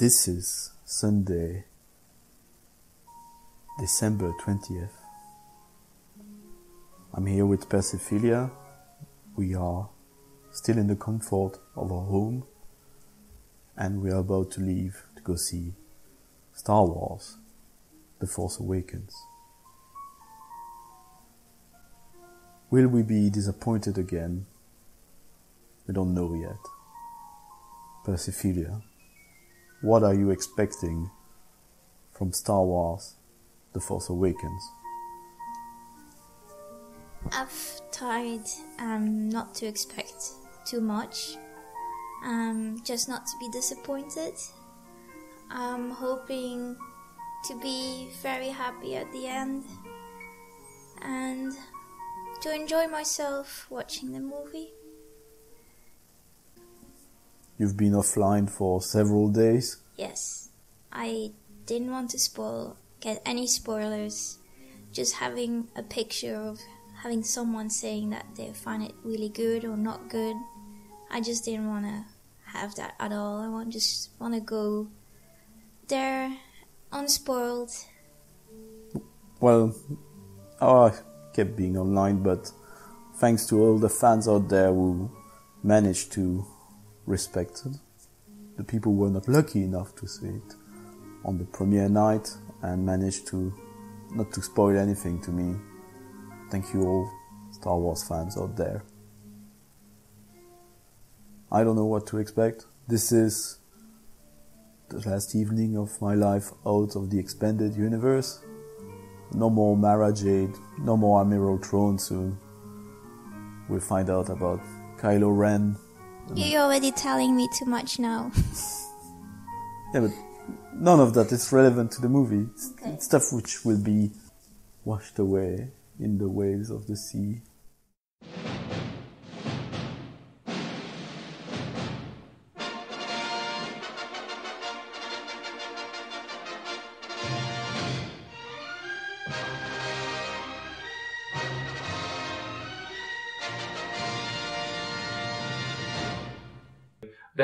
This is Sunday, December 20th. I'm here with Persephelia. We are still in the comfort of our home and we are about to leave to go see Star Wars The Force Awakens. Will we be disappointed again? We don't know yet. Persephelia, what are you expecting from Star Wars The Force Awakens? I've tried um, not to expect too much, um, just not to be disappointed. I'm hoping to be very happy at the end and to enjoy myself watching the movie. You've been offline for several days. Yes, I didn't want to spoil, get any spoilers. Just having a picture of having someone saying that they find it really good or not good. I just didn't want to have that at all. I want just want to go there unspoiled. Well, oh, I kept being online, but thanks to all the fans out there who managed to respect it, the people were not lucky enough to see it on the premiere night and managed to not to spoil anything to me. Thank you all, Star Wars fans out there. I don't know what to expect. This is the last evening of my life out of the expanded universe. No more Mara Jade, no more Admiral Thrawn soon. We'll find out about Kylo Ren. You're already telling me too much now. Yeah, but none of that is relevant to the movie. It's, Okay. it's stuff which will be washed away in the waves of the sea.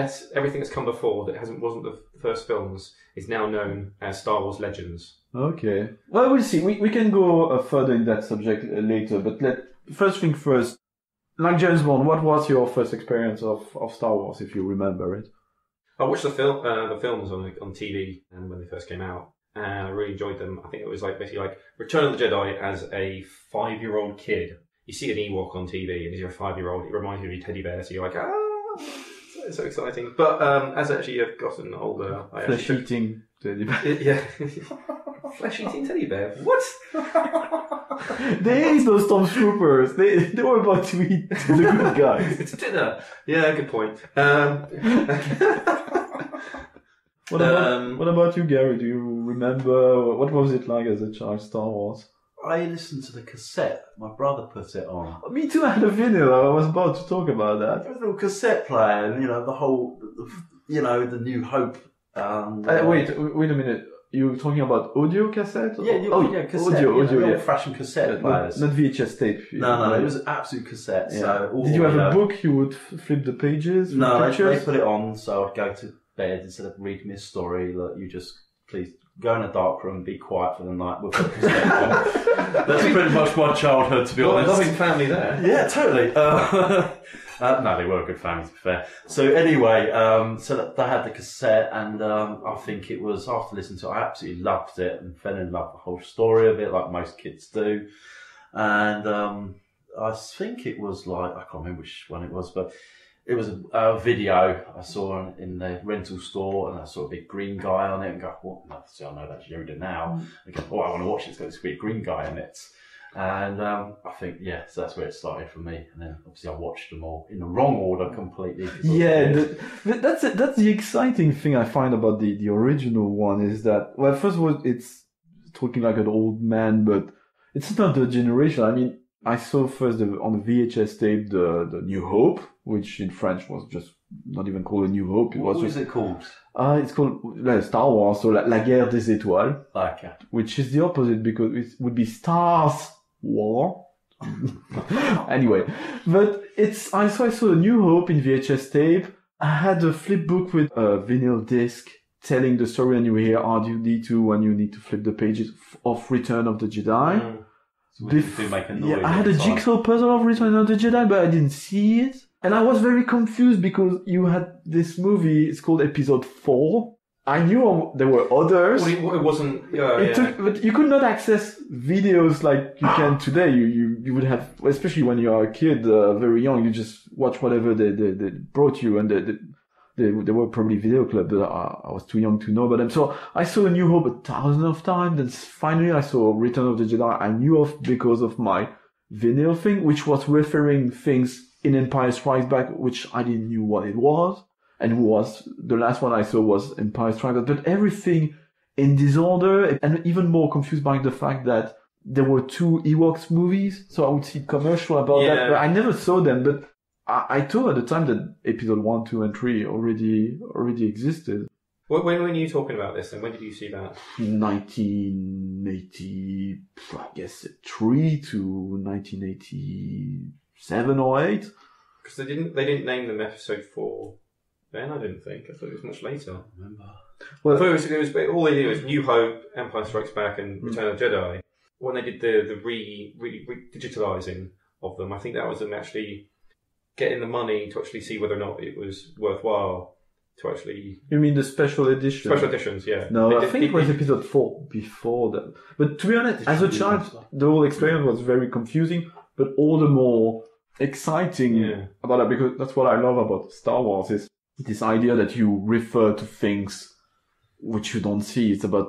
That's everything that's come before that hasn't wasn't the first films is now known as Star Wars Legends. Okay. Well, we'll see. We, we can go uh, further in that subject uh, later, but let first thing first. Like James Bond, what was your first experience of, of Star Wars, if you remember it? I watched the film, uh, the films on on TV, and when they first came out, and I really enjoyed them. I think it was like basically like Return of the Jedi as a five year old kid. You see an Ewok on TV, and as you're a five year old, it reminds you of your teddy bear. So you're like, ah, so, exciting. But um, as actually I've gotten older, I actually Flesh took- eating. teddy bear. yeah, flesh eating teddy bear. What? they ate those stormtroopers. They they were about to eat the good guys. it's dinner. Yeah, good point. Um, What about Um, what about you, Garry? Do you remember what was it like as a child? Star Wars. I listened to the cassette. My brother put it on. Me too. I had a vinyl. I was about to talk about that. It was a little cassette player, and you know the whole, you know, the New Hope. Um, Uh, wait, wait a minute. You're talking about audio cassette? Yeah, you, oh, yeah, cassette. audio, you know, audio, yeah. old-fashioned cassette Not, players. not VHS tape. no, no, no, it was absolute cassette. Yeah. So all Did you have a book? You would flip the pages. No, they, they put it on, so I'd go to bed instead of reading me a story. That you just please go in a dark room, be quiet for the night. That's pretty much my childhood, to be honest. loving family there. Yeah, totally. Uh, uh, no, they were a good family, to be fair. So anyway, um, so that, they had the cassette, and um, I think it was after listening to it, I absolutely loved it and fell in love with the whole story of it, like most kids do. And um, I think it was like I can't remember which one it was, but it was a, a video I saw in, the rental store, and I saw a big green guy on it, and go, "What?" See, I know that's Yoda now. I go, "Oh, I want to watch it. It's got this big green guy in it." And um, I think, yeah, so that's where it started for me. And then obviously I watched them all in the wrong order completely. Yeah, the, that's it. That's the exciting thing I find about the the original one is that well, first of all, it's talking like an old man, but it's not the generation. I mean, I saw first the, on the VHS tape the the New Hope, which in French was just not even called a New Hope. It what was just it called? uh, it's called uh, Star Wars, so La, La Guerre des Étoiles, Okay. which is the opposite because it would be Stars War. anyway, but it's I saw I saw a New Hope in VHS tape. I had a flip book with a vinyl disc telling the story and you hear R2D2 when you need to flip the pages of Return of the Jedi. Mm. So Bef- do make a noise yeah, I had a jigsaw puzzle of Return of the Jedi, but I didn't see it. And I was very confused because you had this movie, it's called Episode 4. I knew there were others. Well, it, it wasn't. Yeah, It yeah. took, but you could not access videos like you can today. You, you, you would have, especially when you are a kid, uh, very young, you just watch whatever they, they, they brought you and they, they, they, they were probably video club, but I, I was too young to know about them. So I saw A New Hope a thousand of times. and finally I saw Return of the Jedi. I knew of because of my vinyl thing, which was referring things in Empire Strikes Back, which I didn't knew what it was. And was, the last one I saw was Empire Strikes Back, but everything in disorder and even more confused by the fact that there were two Ewoks movies. So I would see commercial about Yeah. that, but I never saw them, but I, I thought at the time that episode one, two, and three already already existed. When, when were you talking about this, and when did you see that? 1980, I guess three to 1987 or eight. Because they didn't. They didn't name them episode four. Then I didn't think. I thought it was much later. Remember? I Well, thought it was, it was all they did was New Hope, Empire Strikes Back, and Mm. Return of the Jedi. When they did the the re, re, re digitalizing of them, I think that was them actually getting the money to actually see whether or not it was worthwhile to actually you mean the special edition? special editions. Yeah. No, They I did- think they it was did- episode four before that. But to be honest, as a child, the whole experience was very confusing, but all the more exciting Yeah. about that because that's what I love about Star Wars is this idea that you refer to things which you don't see. It's about,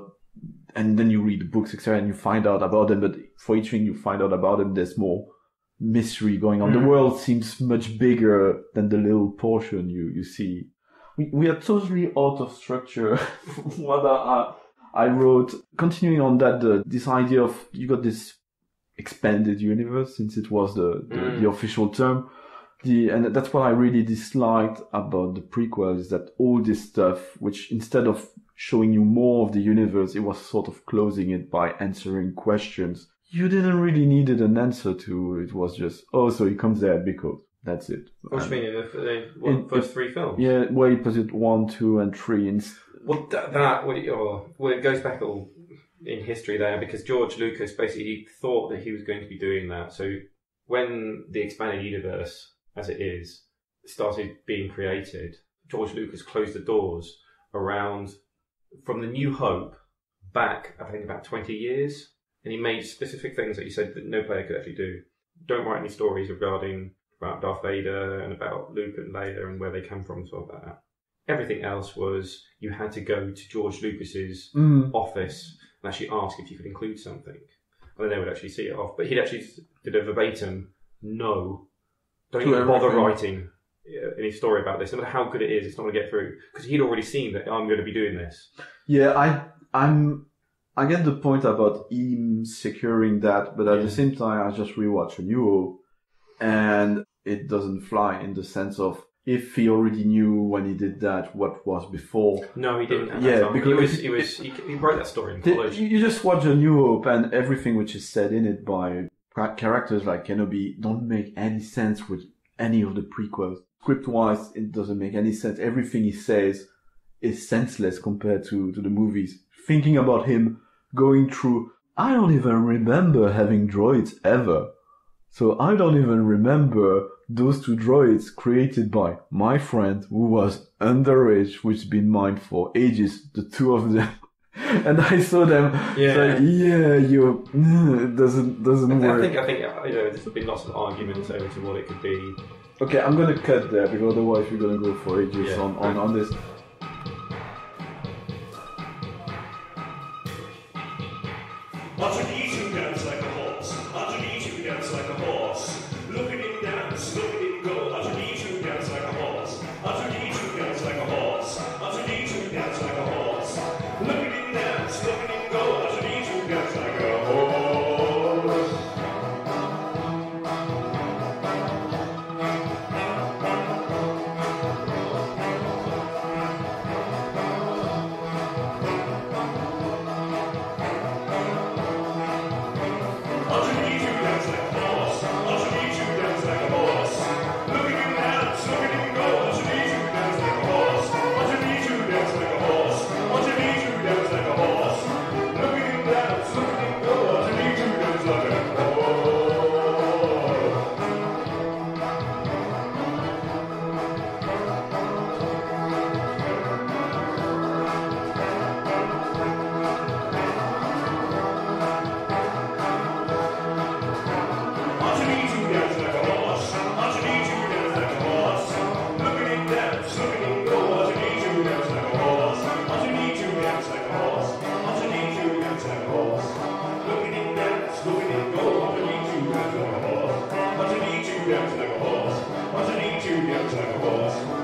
and then you read the books, etc., and you find out about them. But for each thing you find out about them, there's more mystery going on. Mhm. The world seems much bigger than the little portion you, you see. We, we are totally out of structure. what I, I wrote, continuing on that, the, this idea of you got this expanded universe since it was the, the, Mm. the official term. The, and that's what I really disliked about the prequel is that all this stuff, which instead of showing you more of the universe, it was sort of closing it by answering questions you didn't really needed an answer to. It was just, oh, so he comes there because that's it. What do And- you mean? The, the what, In- first three films. Yeah, well, he puts it one, two, and three. In, Well, that, that well, well, it goes back all in history there because George Lucas basically thought that he was going to be doing that. So when the expanded universe, as it is, started being created, George Lucas closed the doors around from the New Hope back, I think, about twenty years, and he made specific things that he said that no player could actually do. Don't write any stories regarding about Darth Vader and about Luke and Leia and where they come from, sort of like that. Everything else was you had to go to George Lucas's mm, office and actually ask if you could include something, and then they would actually see it off. But he'd actually did a verbatim no, don't To even bother everything. writing uh, any story about this, no matter how good it is. It's not going to get through because he'd already seen that I'm going to be doing this. yeah, I, I'm, I get the point about him securing that, but at Yeah. the same time, I just rewatch a New Hope, and it doesn't fly in the sense of if he already knew when he did that what was before. No, he didn't. Yeah, because he was it- he was he, he wrote that story in college. you you just watch a New Hope and everything which is said in it by characters like Kenobi don't make any sense with any of the prequels. Script wise, it doesn't make any sense. Everything he says is senseless compared to, to the movies. Thinking about him going through, I don't even remember having droids ever. So I don't even remember those two droids created by my friend who was underage, which been mine for ages, the two of them. and I saw them. Yeah. Like, yeah, you it doesn't doesn't I work. think I think you know there's been lots of arguments over to what it could be. Okay, I'm gonna cut there because otherwise we're gonna go for ages Yeah, on, on, on this. young like a horse. Wasn't he too young like a horse?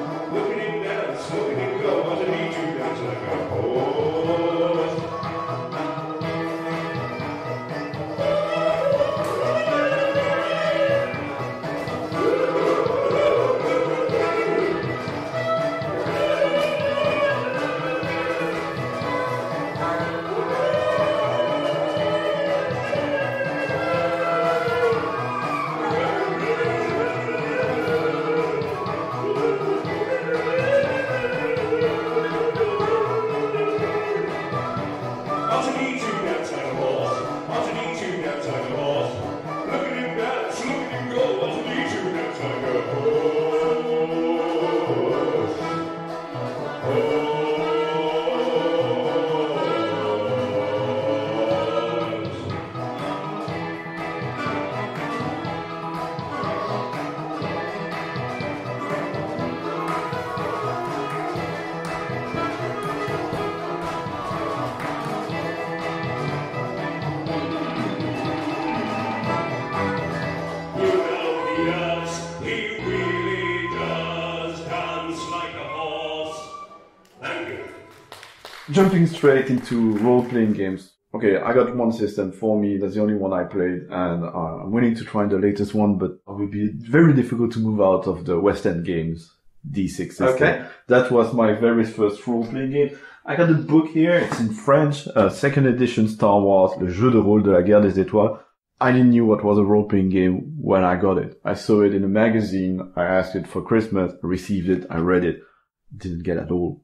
Jumping straight into role-playing games. Okay, I got one system for me. That's the only one I played, and uh, I'm willing to try the latest one, but it will be very difficult to move out of the West End Games D6 system. Okay. That was my very first role-playing game. I got the book here. It's in French, uh, second edition Star Wars, Le Jeu de rôle de la guerre des étoiles. I didn't knew what was a role-playing game when I got it. I saw it in a magazine. I asked it for Christmas, received it, I read it. Didn't get at all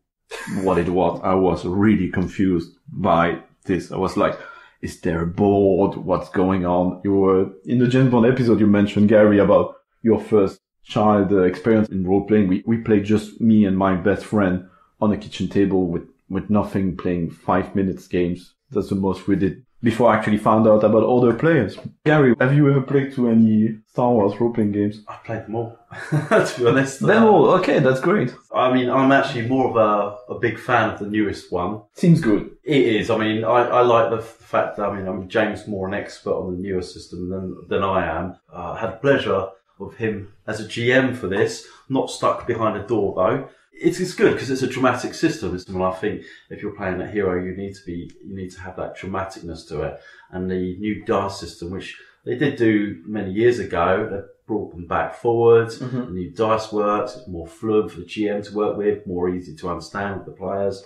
what it was. I was really confused by this. I was like, is there a board? What's going on? You were in the James Bond episode. You mentioned Garry about your first child uh, experience in role playing. We we played just me and my best friend on a kitchen table with with nothing, playing five minutes games. That's the most we did before I actually found out about other players. Garry, have you ever played to any Star Wars role playing games? I played them all, to be honest. Them all. Okay, that's great. I mean, I'm actually more of a, a big fan of the newest one. Seems good. It is. I mean, I, I like the f- fact that, I mean, I'm James more an expert on the newer system than, than I am. Uh, I had the pleasure of him as a GM for this, not stuck behind a door though. It's, it's good because it's a dramatic system. It's, and I think if you're playing a hero, you need to be, you need to have that dramaticness to it. And the new dice system, which they did do many years ago, they brought them back forwards. Mm-hmm. The new dice works. It's more fluid for the GM to work with, more easy to understand with the players.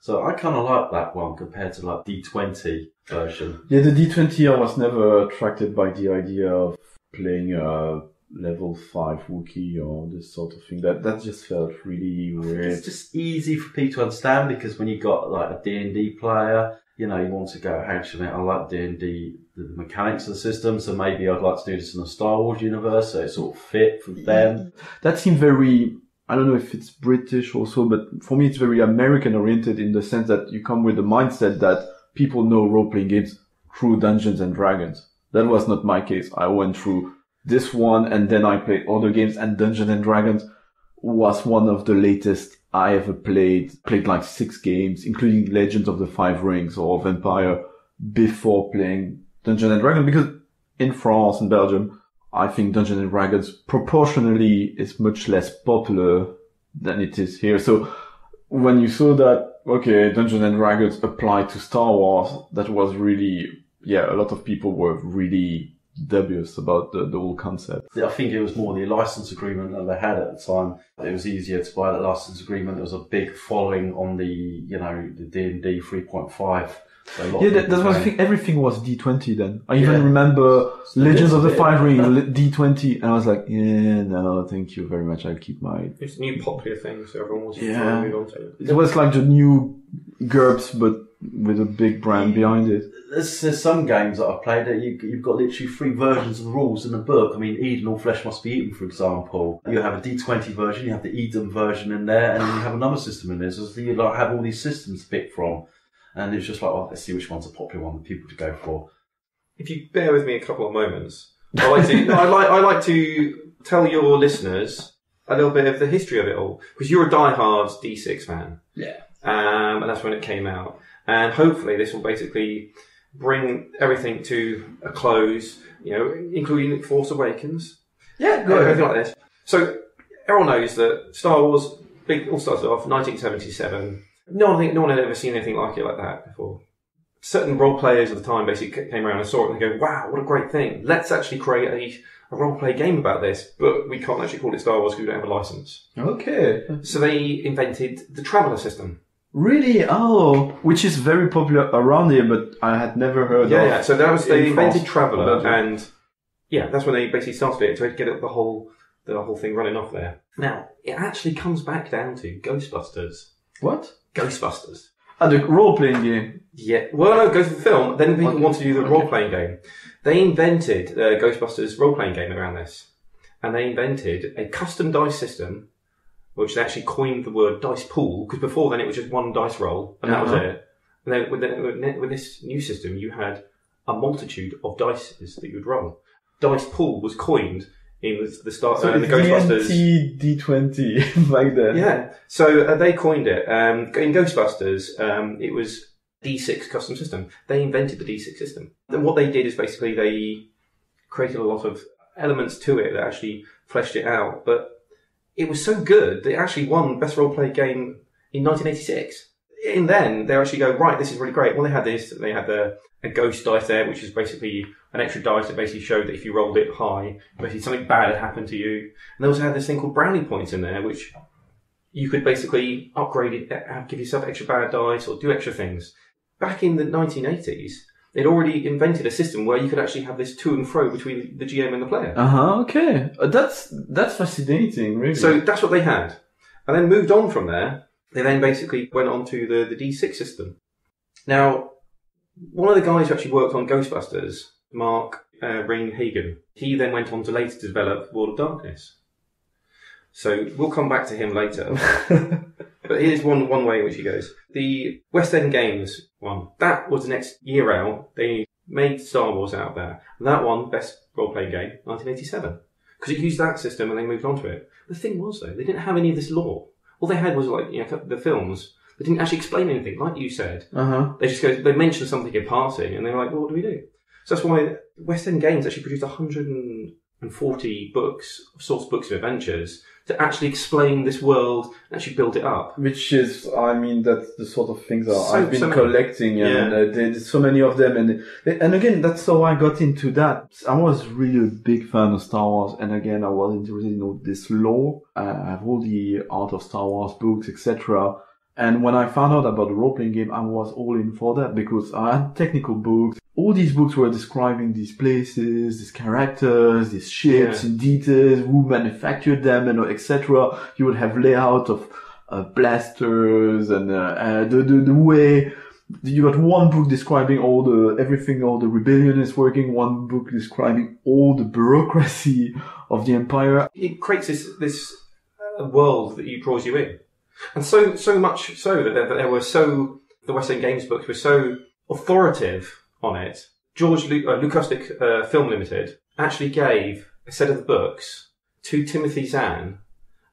So I kind of like that one compared to like D20 version. Yeah, the D20 I was never attracted by the idea of playing a level 5 Wookiee or this sort of thing. That that just felt really weird. It's just easy for people to understand because when you got like a D&D player, you know, you want to go, actually, I like D&D, the mechanics of the system, so maybe I'd like to do this in a Star Wars universe, so it sort of fit for them. That seemed very, I don't know if it's British also, but for me it's very American oriented in the sense that you come with the mindset that people know role playing games through Dungeons and Dragons. That was not my case. I went through this one and then I played other games and Dungeons and Dragons was one of the latest I ever played. Played like six games, including Legends of the Five Rings or of Empire before playing Dungeons and Dragons because in France and Belgium, I think Dungeons and Dragons proportionally is much less popular than it is here. So when you saw that, okay, Dungeons and Dragons applied to Star Wars, that was really, yeah, a lot of people were really dubious about the, the whole concept. I think it was more the license agreement that they had at the time. It was easier to buy that license agreement. There was a big following on the, you know, the D&D 3.5. So Yeah, of that, people that's what I think. Everything was D20 then. I even Yeah. remember Legends of the. Five Ring D20, and I was like, yeah, no, thank you very much. I'll keep my. It's a new popular thing, so everyone wants to Yeah. try and move on to it. It was like the new GURPS, but with a big brand behind it. There's, there's some games that I've played that you, you've got literally three versions of the rules in the book. I mean, Eden, all flesh must be eaten, for example. You have a D20 version, you have the Eden version in there, and then you have another system in there. So you like have all these systems to pick from. And it's just like, well, let's see which one's a popular one for people to go for. If you bear with me a couple of moments, I like to. I like. I like to tell your listeners a little bit of the history of it all because you're a diehard D6 fan. Yeah. um, and that's when it came out. And hopefully, this will basically bring everything to a close. You know, including Force Awakens. Yeah, everything like this. So everyone knows that Star Wars big all started off 1977. No one, no one had ever seen anything like it like that before. Certain role players at the time basically came around and saw it and they go, "Wow, what a great thing! Let's actually create a, a role play game about this." But we can't actually call it Star Wars because we don't have a license. Okay. So they invented the Traveller system. Really? Oh, which is very popular around here, but I had never heard Yeah, of. yeah. So that was they in invented Traveller, and yeah, that's when they basically started it to get it- the whole the whole thing running off there. Now it actually comes back down to Ghostbusters. What? Ghostbusters. Ah, the role playing game. Yeah. Well, no, go to the film. Then people Okay. want to do the Okay. role playing game. They invented uh, Ghostbusters role playing game around this, and they invented a custom dice system, which they actually coined the word dice pool because before then it was just one dice roll and that was Uh-huh. it. And then with, the, with this new system, you had a multitude of dices that you would roll. Dice pool was coined in the, the start So uh, the it's Ghostbusters. D D20 back then. Yeah. So uh, they coined it. Um, in Ghostbusters, um, it was D6 custom system. They invented the D6 system. And what they did is basically they created a lot of elements to it that actually fleshed it out. But it was so good that it actually won best role play game in 1986. In then, they actually go, right, this is really great. Well, they had this, they had the, a ghost dice there, which is basically an extra dice that basically showed that if you rolled it high, basically something bad had happened to you. And they also had this thing called brownie points in there, which you could basically upgrade it, uh, give yourself extra bad dice or do extra things. Back in the 1980s, they'd already invented a system where you could actually have this to and fro between the GM and the player. Uh huh. Okay. Uh, that's that's fascinating. Really. So that's what they had. And then moved on from there. They then basically went on to the, the D6 system. Now, one of the guys who actually worked on Ghostbusters, Mark uh, Rein-Hagen, he then went on to later develop World of Darkness. So we'll come back to him later. but here's one, one way in which he goes. The West End Games one, that was the next year out. They made Star Wars out of that. And that one, best role-playing game, 1987. Because it used that system and they moved on to it. The thing was though, they didn't have any of this lore. All they had was like, you know, the films. They didn't actually explain anything, like you said. uh huh. They just go, they mentioned something in passing, and they were like, well, what do we do? So that's why West End Games actually produced 140 books, source books of adventures, to actually explain this world and actually build it up. Which is, I mean, that's the sort of things that So- I've been so- collecting, and Yeah. uh, there's so many of them, and and again, that's how I got into that. I was really a big fan of Star Wars, and again, I was interested in all this lore. I have all the Art of Star Wars books, etc. And when I found out about the role-playing game, I was all in for that because I had technical books. All these books were describing these places, these characters, these ships Yeah. in details, who manufactured them, and etc. You would have layout of uh, blasters and uh, uh, the, the the way you got one book describing all the everything all the rebellion is working one book describing all the bureaucracy of the empire It creates this this uh, world that you draws you in, and so so much so that there, that there were so the West End Games books were so authoritative on it. George Lu- uh, Lucastic uh, Film Limited actually gave a set of the books to Timothy Zahn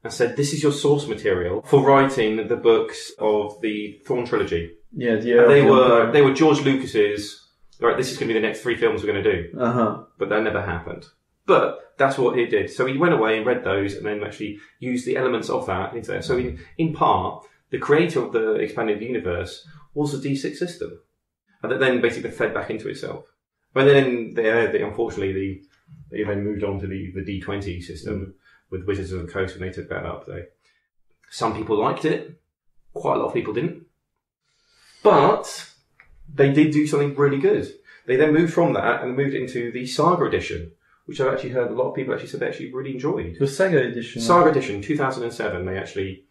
and said, "This is your source material for writing the books of the Thrawn trilogy." yeah the And they were they were George Lucas's. Right, this is going to be the next three films we're going to do uh-huh but that never happened. But that's what he did. So he went away and read those and then actually used the elements of that into there. So in, in part, the creator of the expanded universe was the D6 system. And that then basically fed back into itself. But then they, uh, they unfortunately, the, they then moved on to the, the D20 system with Wizards of the Coast and they took that up. They, some people liked it. Quite a lot of people didn't. But they did do something really good. They then moved from that and moved into the Saga edition, which I've actually heard a lot of people actually said they actually really enjoyed. the saga edition Saga edition 2007, they actually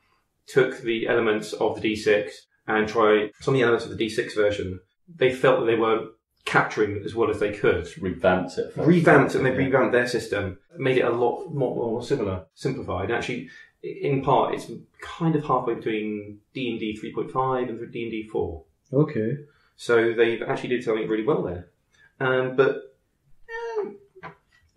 took the elements of the D6 and tried some of the elements of the D6 version. They felt that they weren't capturing as well as they could. Revamped it. first. Revamped and they Yeah. revamped their system, made it a lot more, more similar, simplified. And actually, in part, it's kind of halfway between D and D 3.5 and D and D 4. okay So they've actually did something really well there. Um, but um,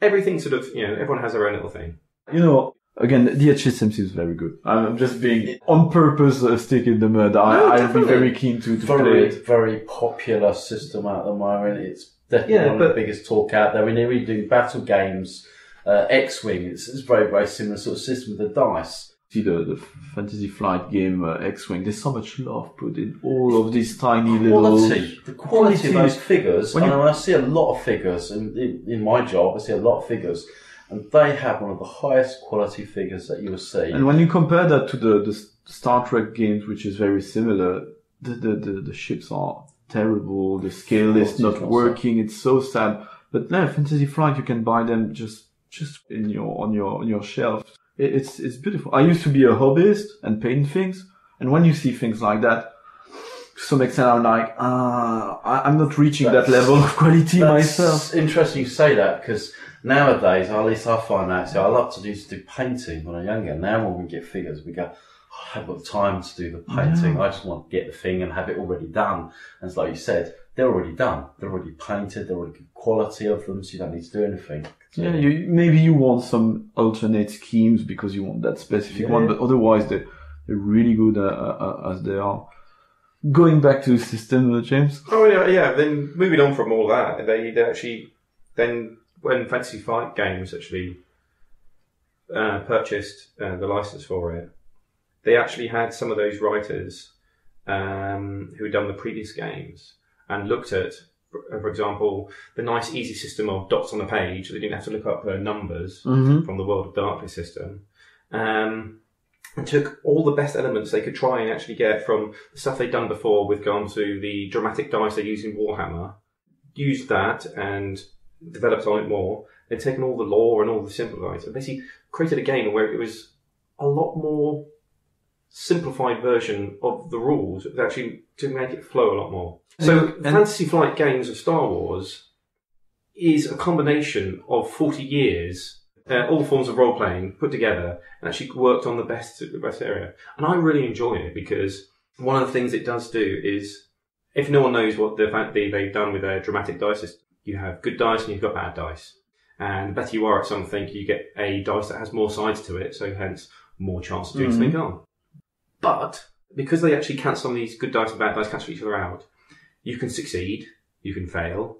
everything sort of, you know, everyone has their own little thing. you know again the edge system seems very good i'm just being on purpose a stick in the mud No, I, i'd be very keen to, to play it very popular system at the moment. It's definitely Yeah, one of but- the biggest talk out there. We know we do battle games, uh, X-wing. It's, it's very, very similar sort of system with the dice. see the, the fantasy flight game uh, x-wing there's so much love put in all of these tiny little Quality, the quality of those figures. When and you- I see a lot of figures in, in, in my job. I see a lot of figures, and they have one of the highest quality figures that you will see. And when you compare that to the, the Star Trek games, which is very similar, the, the, the, the ships are terrible, the scale is not not working, it's so sad. But no, Fantasy Flight, you can buy them just, just in your, on your, on your shelf. It, it's, it's beautiful. I used to be a hobbyist and paint things. And when you see things like that, to some extent I'm like, ah, I, I'm not reaching that level of quality That's myself. interesting you say that because nowadays, at least I find that, so I love to do, to do painting when I'm younger. Now when we get figures, we go, oh, I haven't got time to do the painting. I just want to get the thing and have it already done. And it's like you said, they're already done. They're already painted. They're already good quality of them, so you don't need to do anything. So- Yeah, you, maybe you want some alternate schemes because you want that specific Yeah. one, but otherwise they're, they're really good uh, uh, uh, as they are. Going back to the system, uh, James. Oh yeah, yeah. Then moving on from all that, they, they actually then when Fantasy Flight Games actually uh, purchased uh, the license for it, they actually had some of those writers um, who had done the previous games and looked at, for for example, the nice easy system of dots on the page. They didn't have to look up uh, numbers Mm-hmm. from the World of Darkness system. Um, and took all the best elements they could try and actually get from the stuff they'd done before with to the dramatic dice they used in Warhammer, used that and developed on it more. They'd taken all the lore and all the simplified and basically created a game where it was a lot more simplified version of the rules actually to make it flow a lot more. So And- Fantasy Flight games of Star Wars is a combination of 40 years, uh, all forms of role playing put together, and actually worked on the best the best area. And I really enjoy it because one of the things it does do is, if no one knows what the fact they, they've done with their dramatic dice system, you have good dice and you've got bad dice. And the better you are at something, you get a dice that has more sides to it, so hence more chance of doing something on. But because they actually cancel some of these good dice and bad dice cancel each other out, you can succeed, you can fail.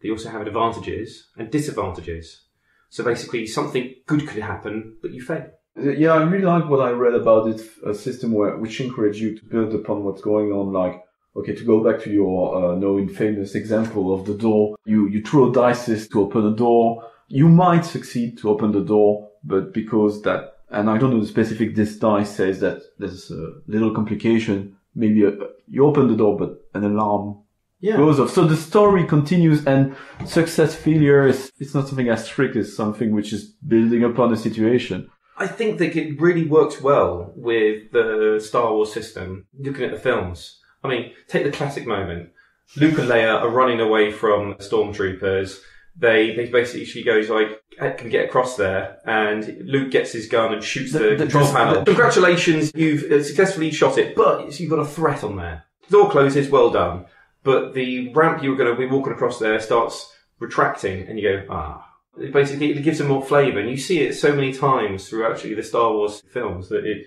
They also have advantages and disadvantages. So basically, something good could happen, but you fail. Yeah, I really like what I read about it, a system where, which encourage you to build upon what's going on. Like, okay, to go back to your uh, known famous example of the door, you, you throw dices to open a door. You might succeed to open the door, but because that, and I don't know the specific, this dice says that there's a little complication. Maybe a, you open the door, but an alarm goes off. So the story continues and success failure is, it's not something as strict as something which is building upon the situation. I think that it really works well with the Star Wars system, looking at the films. I mean, take the classic moment. Luke and Leia are running away from stormtroopers. They, they basically, she goes like, "I can get across there, and Luke gets his gun and shoots the, The- the- control the- panel. Congratulations, you've uh, successfully shot it, but you've got a threat on there. Door closes, well done. But the ramp you were going to be walking across there starts retracting, and you go, ah. It basically, it gives them more flavour, and you see it so many times through actually the Star Wars films that it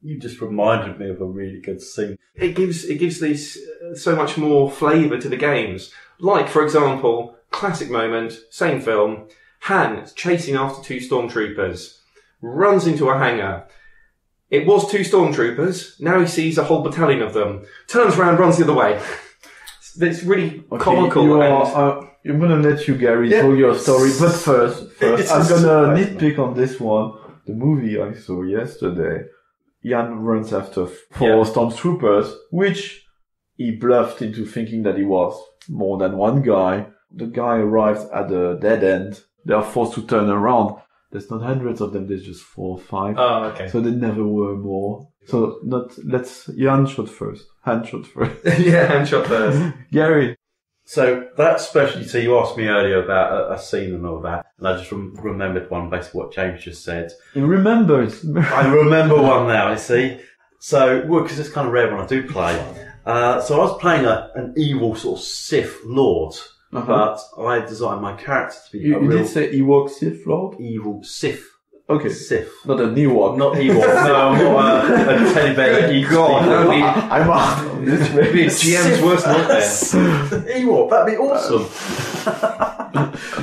You just reminded me of a really good scene. it gives it gives these uh, so much more flavour to the games. Like, for example, classic moment, same film, Han chasing after two stormtroopers, runs into a hangar. It was two stormtroopers. Now he sees a whole battalion of them. Turns around, runs the other way. It's really Okay, comical. You are, uh, I'm gonna let you, Garry, Yeah. tell your story, but first, first, I'm gonna nitpick on this one. The movie I saw yesterday, Han runs after four Yeah. stormtroopers, which he bluffed into thinking that he was more than one guy. The guy arrives at a dead end. They are forced to turn around. There's not hundreds of them. There's just four or five. Oh, okay. So there never were more. So not let's Han shot first. Han shot first. yeah, Han shot first. Garry. So that specialty you asked me earlier about a, a scene and all that, and I just rem- remembered one based on what James just said. He remembers. I remember one now. You see, so well, because it's kind of rare when I do play. Uh, so I was playing a, an evil sort of Sith Lord, Uh-huh. but I designed my character to be You, a you real did say Ewok Sith Lord? evil Sith. Okay. Sith. Not a new one. Not evil. no, I'm not a, a teddy bear. that eats God, people. that would be I'm out of this Maybe race. GM's worst nightmare. Ewok, that'd be awesome.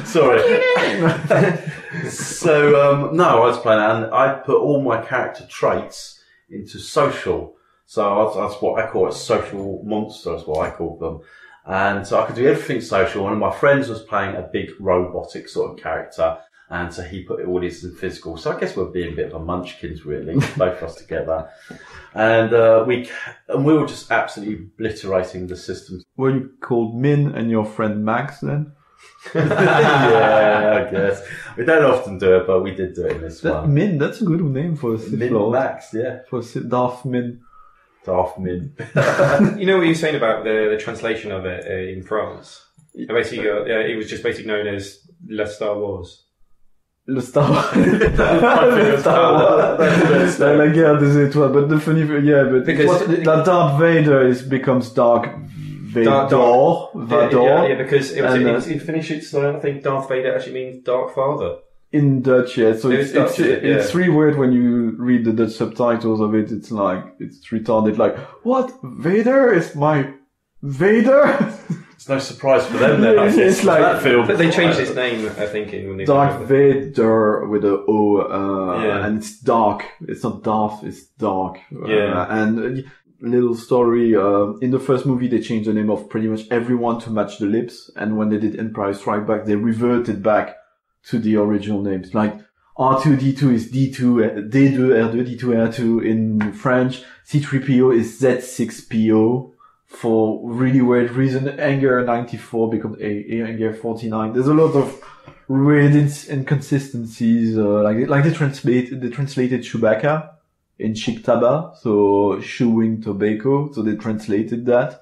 Sorry. so um, no, I was playing that, and I put all my character traits into social. So that's, that's what I call it, social monster, monsters. What I call them. And so I could do everything social. One of my friends was playing a big robotic sort of character. And so he put all this in physical. So I guess we're being a bit of a munchkins, really, both of us together. And uh, we and we were just absolutely obliterating the systems Were you called Min and your friend Max then? yeah, I guess. We don't often do it, but we did do it in this That, one. Min, that's a good name for a Sith Min Lord. Max, yeah. For Sith, Darth Min. Darth Min. You know what you were saying about the, the translation of it uh, in France? Basically, uh, yeah, it was just basically known as Le Star Wars. Wars. Le Star Wars. La, la guerre des étoiles. But the funny, yeah, but Because- what, that Darth Vader is becomes Dark Vader. Dark- Vador. Yeah, yeah, because it was And, in, uh, in Finnish. It's I think Darth Vader actually means Dark Father. in Dutch, yeah. So It it's is Dutch, it's, is it? it's Yeah. really weird when you read the Dutch subtitles of it. It's like it's retarded. Like what? Vader is my Vader. It's no surprise for them then. It's- it's like- that film. But they changed its name, I think, in when they Vader with a O, uh, Yeah. and it's dark. It's not Darth, it's dark. Yeah. Uh, and uh, little story, uh, in the first movie they changed the name of pretty much everyone to match the lips, and when they did Empire Strike Back, they reverted back to the original names. Like, R2D2 is D2, uh, D2, R2, D2, R2 in French. C3PO is Z6PO for really weird reason. Anger 94 becomes A, A Anger 49. There's a lot of weird inconsistencies. Uh, like like they translate they translated Chewbacca in Chiquetaba, so chewing tobacco. So they translated that.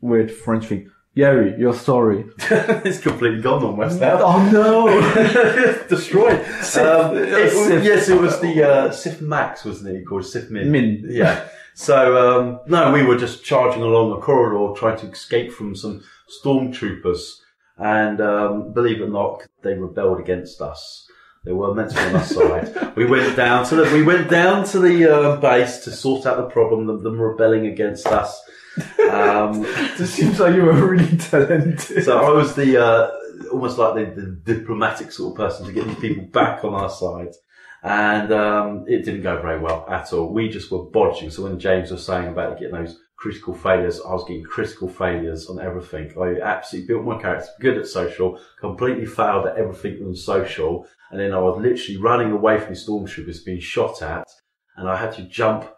Weird French thing. Garry, your story. it's completely gone on West now. Oh no! Destroyed. Um, it Sif. yes, it was the uh, Sif Max, wasn't it? Called Sif Min. Min. Yeah. So um, no, we were just charging along a corridor trying to escape from some stormtroopers, and um, believe it or not, they rebelled against us. They were meant to be on our side. We went down to the we went down to the uh, base to sort out the problem of them rebelling against us. Um, It seems like you were really talented. so I was the uh, almost like the, the diplomatic sort of person to get these people back on our side, and um, it didn't go very well at all. We just were bodging. So when James was saying about getting those critical failures, I was getting critical failures on everything. I absolutely built my character good at social, completely failed at everything on social, and then I was literally running away from the stormtroopers being shot at, and I had to jump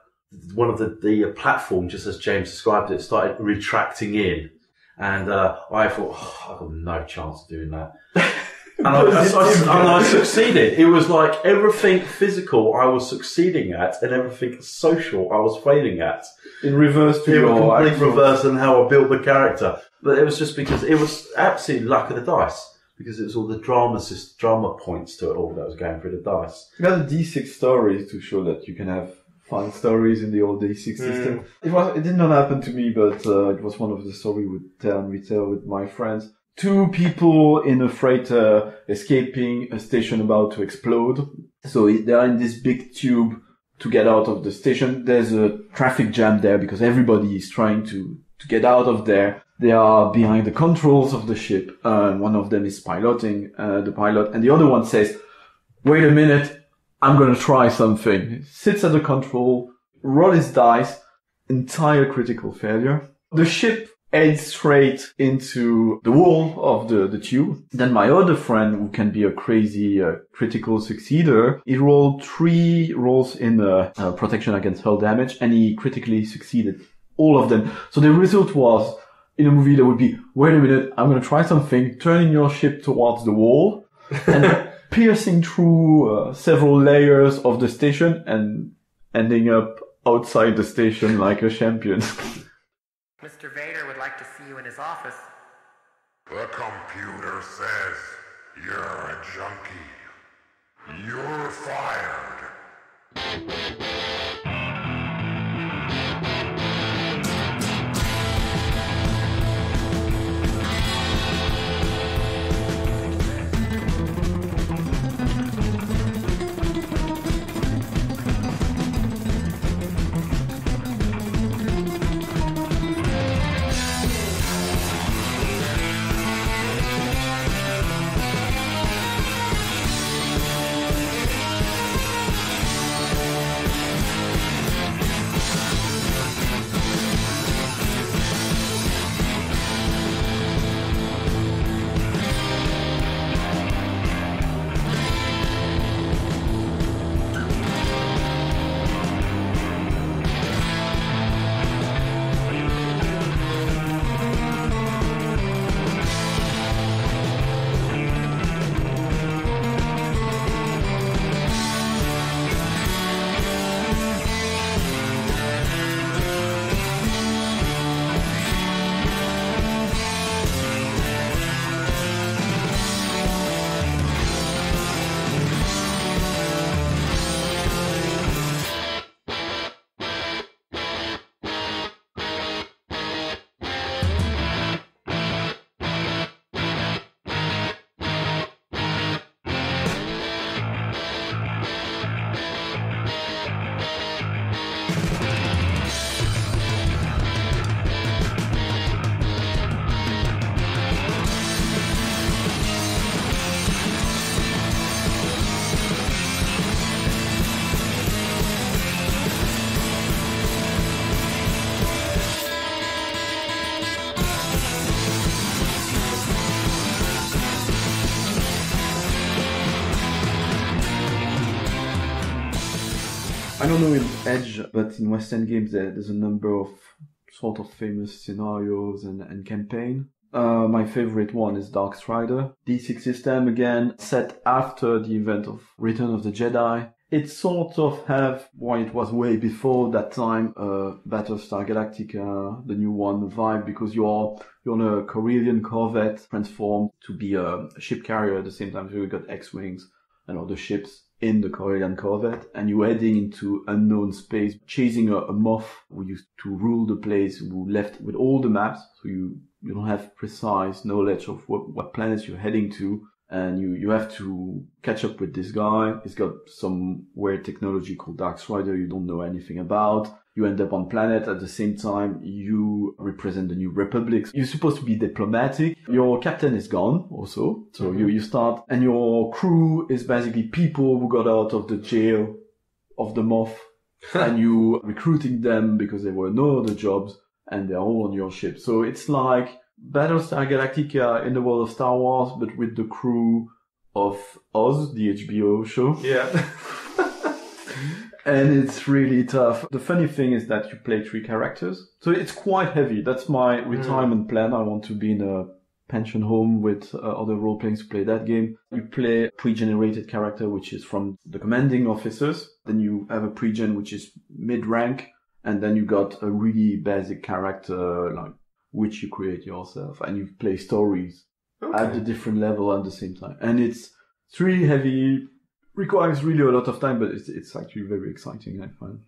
one of the, the platform, just as James described it, started retracting in. And uh, I thought, oh, I've got no chance of doing that. And I, I- I- and I succeeded. It was like everything physical I was succeeding at, and everything social I was failing at. In reverse to It was your complete actual- reverse in how I built the character. But it was just because it was absolutely luck of the dice. Because it was all the drama, sys- drama points to it all that was going through the dice. You got the D6 stories to show that you can have fun stories in the old D6 system. It was, it did not happen to me, but uh, it was one of the stories we would tell and retell with my friends. Two people in a freighter escaping a station about to explode. So they are in this big tube to get out of the station. There's a traffic jam there because everybody is trying to, to get out of there. They are behind the controls of the ship. Uh, one of them is piloting uh, the pilot, and the other one says, "Wait a minute, I'm gonna try something." Sits at the control, roll his dice, entire critical failure. The ship heads straight into the wall of the, the tube. Then my other friend, who can be a crazy uh, critical succeeder, he rolled three rolls in uh, uh, protection against hull damage, and he critically succeeded all of them. So the result was, in a movie, there would be, wait a minute, I'm gonna try something, turning your ship towards the wall, and piercing through uh, several layers of the station, and ending up outside the station like a champion. Mr. Vader would to see you in his office. The computer says you're a junkie. You're fired. I don't know in Edge, but in West End Games there, there's a number of sort of famous scenarios and, and campaign. Uh, my favorite one is DarkStryder. D6 system again, set after the event of Return of the Jedi. It sort of have, while it was way before that time, uh, Battlestar Galactica, the new one vibe, because you're, you're on a Corellian Corvette transformed to be a ship carrier at the same time. So you got X-Wings and other ships in the Corellian Corvette, and you're heading into unknown space, chasing a, a Moff who used to rule the place, who left with all the maps, so you, you don't have precise knowledge of what, what planets you're heading to, and you, you have to catch up with this guy. He's got some weird technology called DarkStryder you don't know anything about. You end up on planet at the same time you represent the new republic. You're supposed to be diplomatic. Your captain is gone also. So mm-hmm. you, you start and your crew is basically people who got out of the jail of the Moff and you recruiting them because there were no other jobs and they're all on your ship. So it's like Battlestar Galactica in the world of Star Wars, but with the crew of Oz, the HBO show. Yeah. and it's really tough. The funny thing is that you play three characters, so it's quite heavy. That's my retirement plan. I want to be in a pension home with uh, other role players to play that game. You play a pre-generated character, which is from the commanding officers. Then you have a pre-gen, which is mid-rank, and then you got a really basic character, like which you create yourself, and you play stories at the different level at the same time. And it's it's really heavy, requires really a lot of time, but it's it's actually very exciting. I find.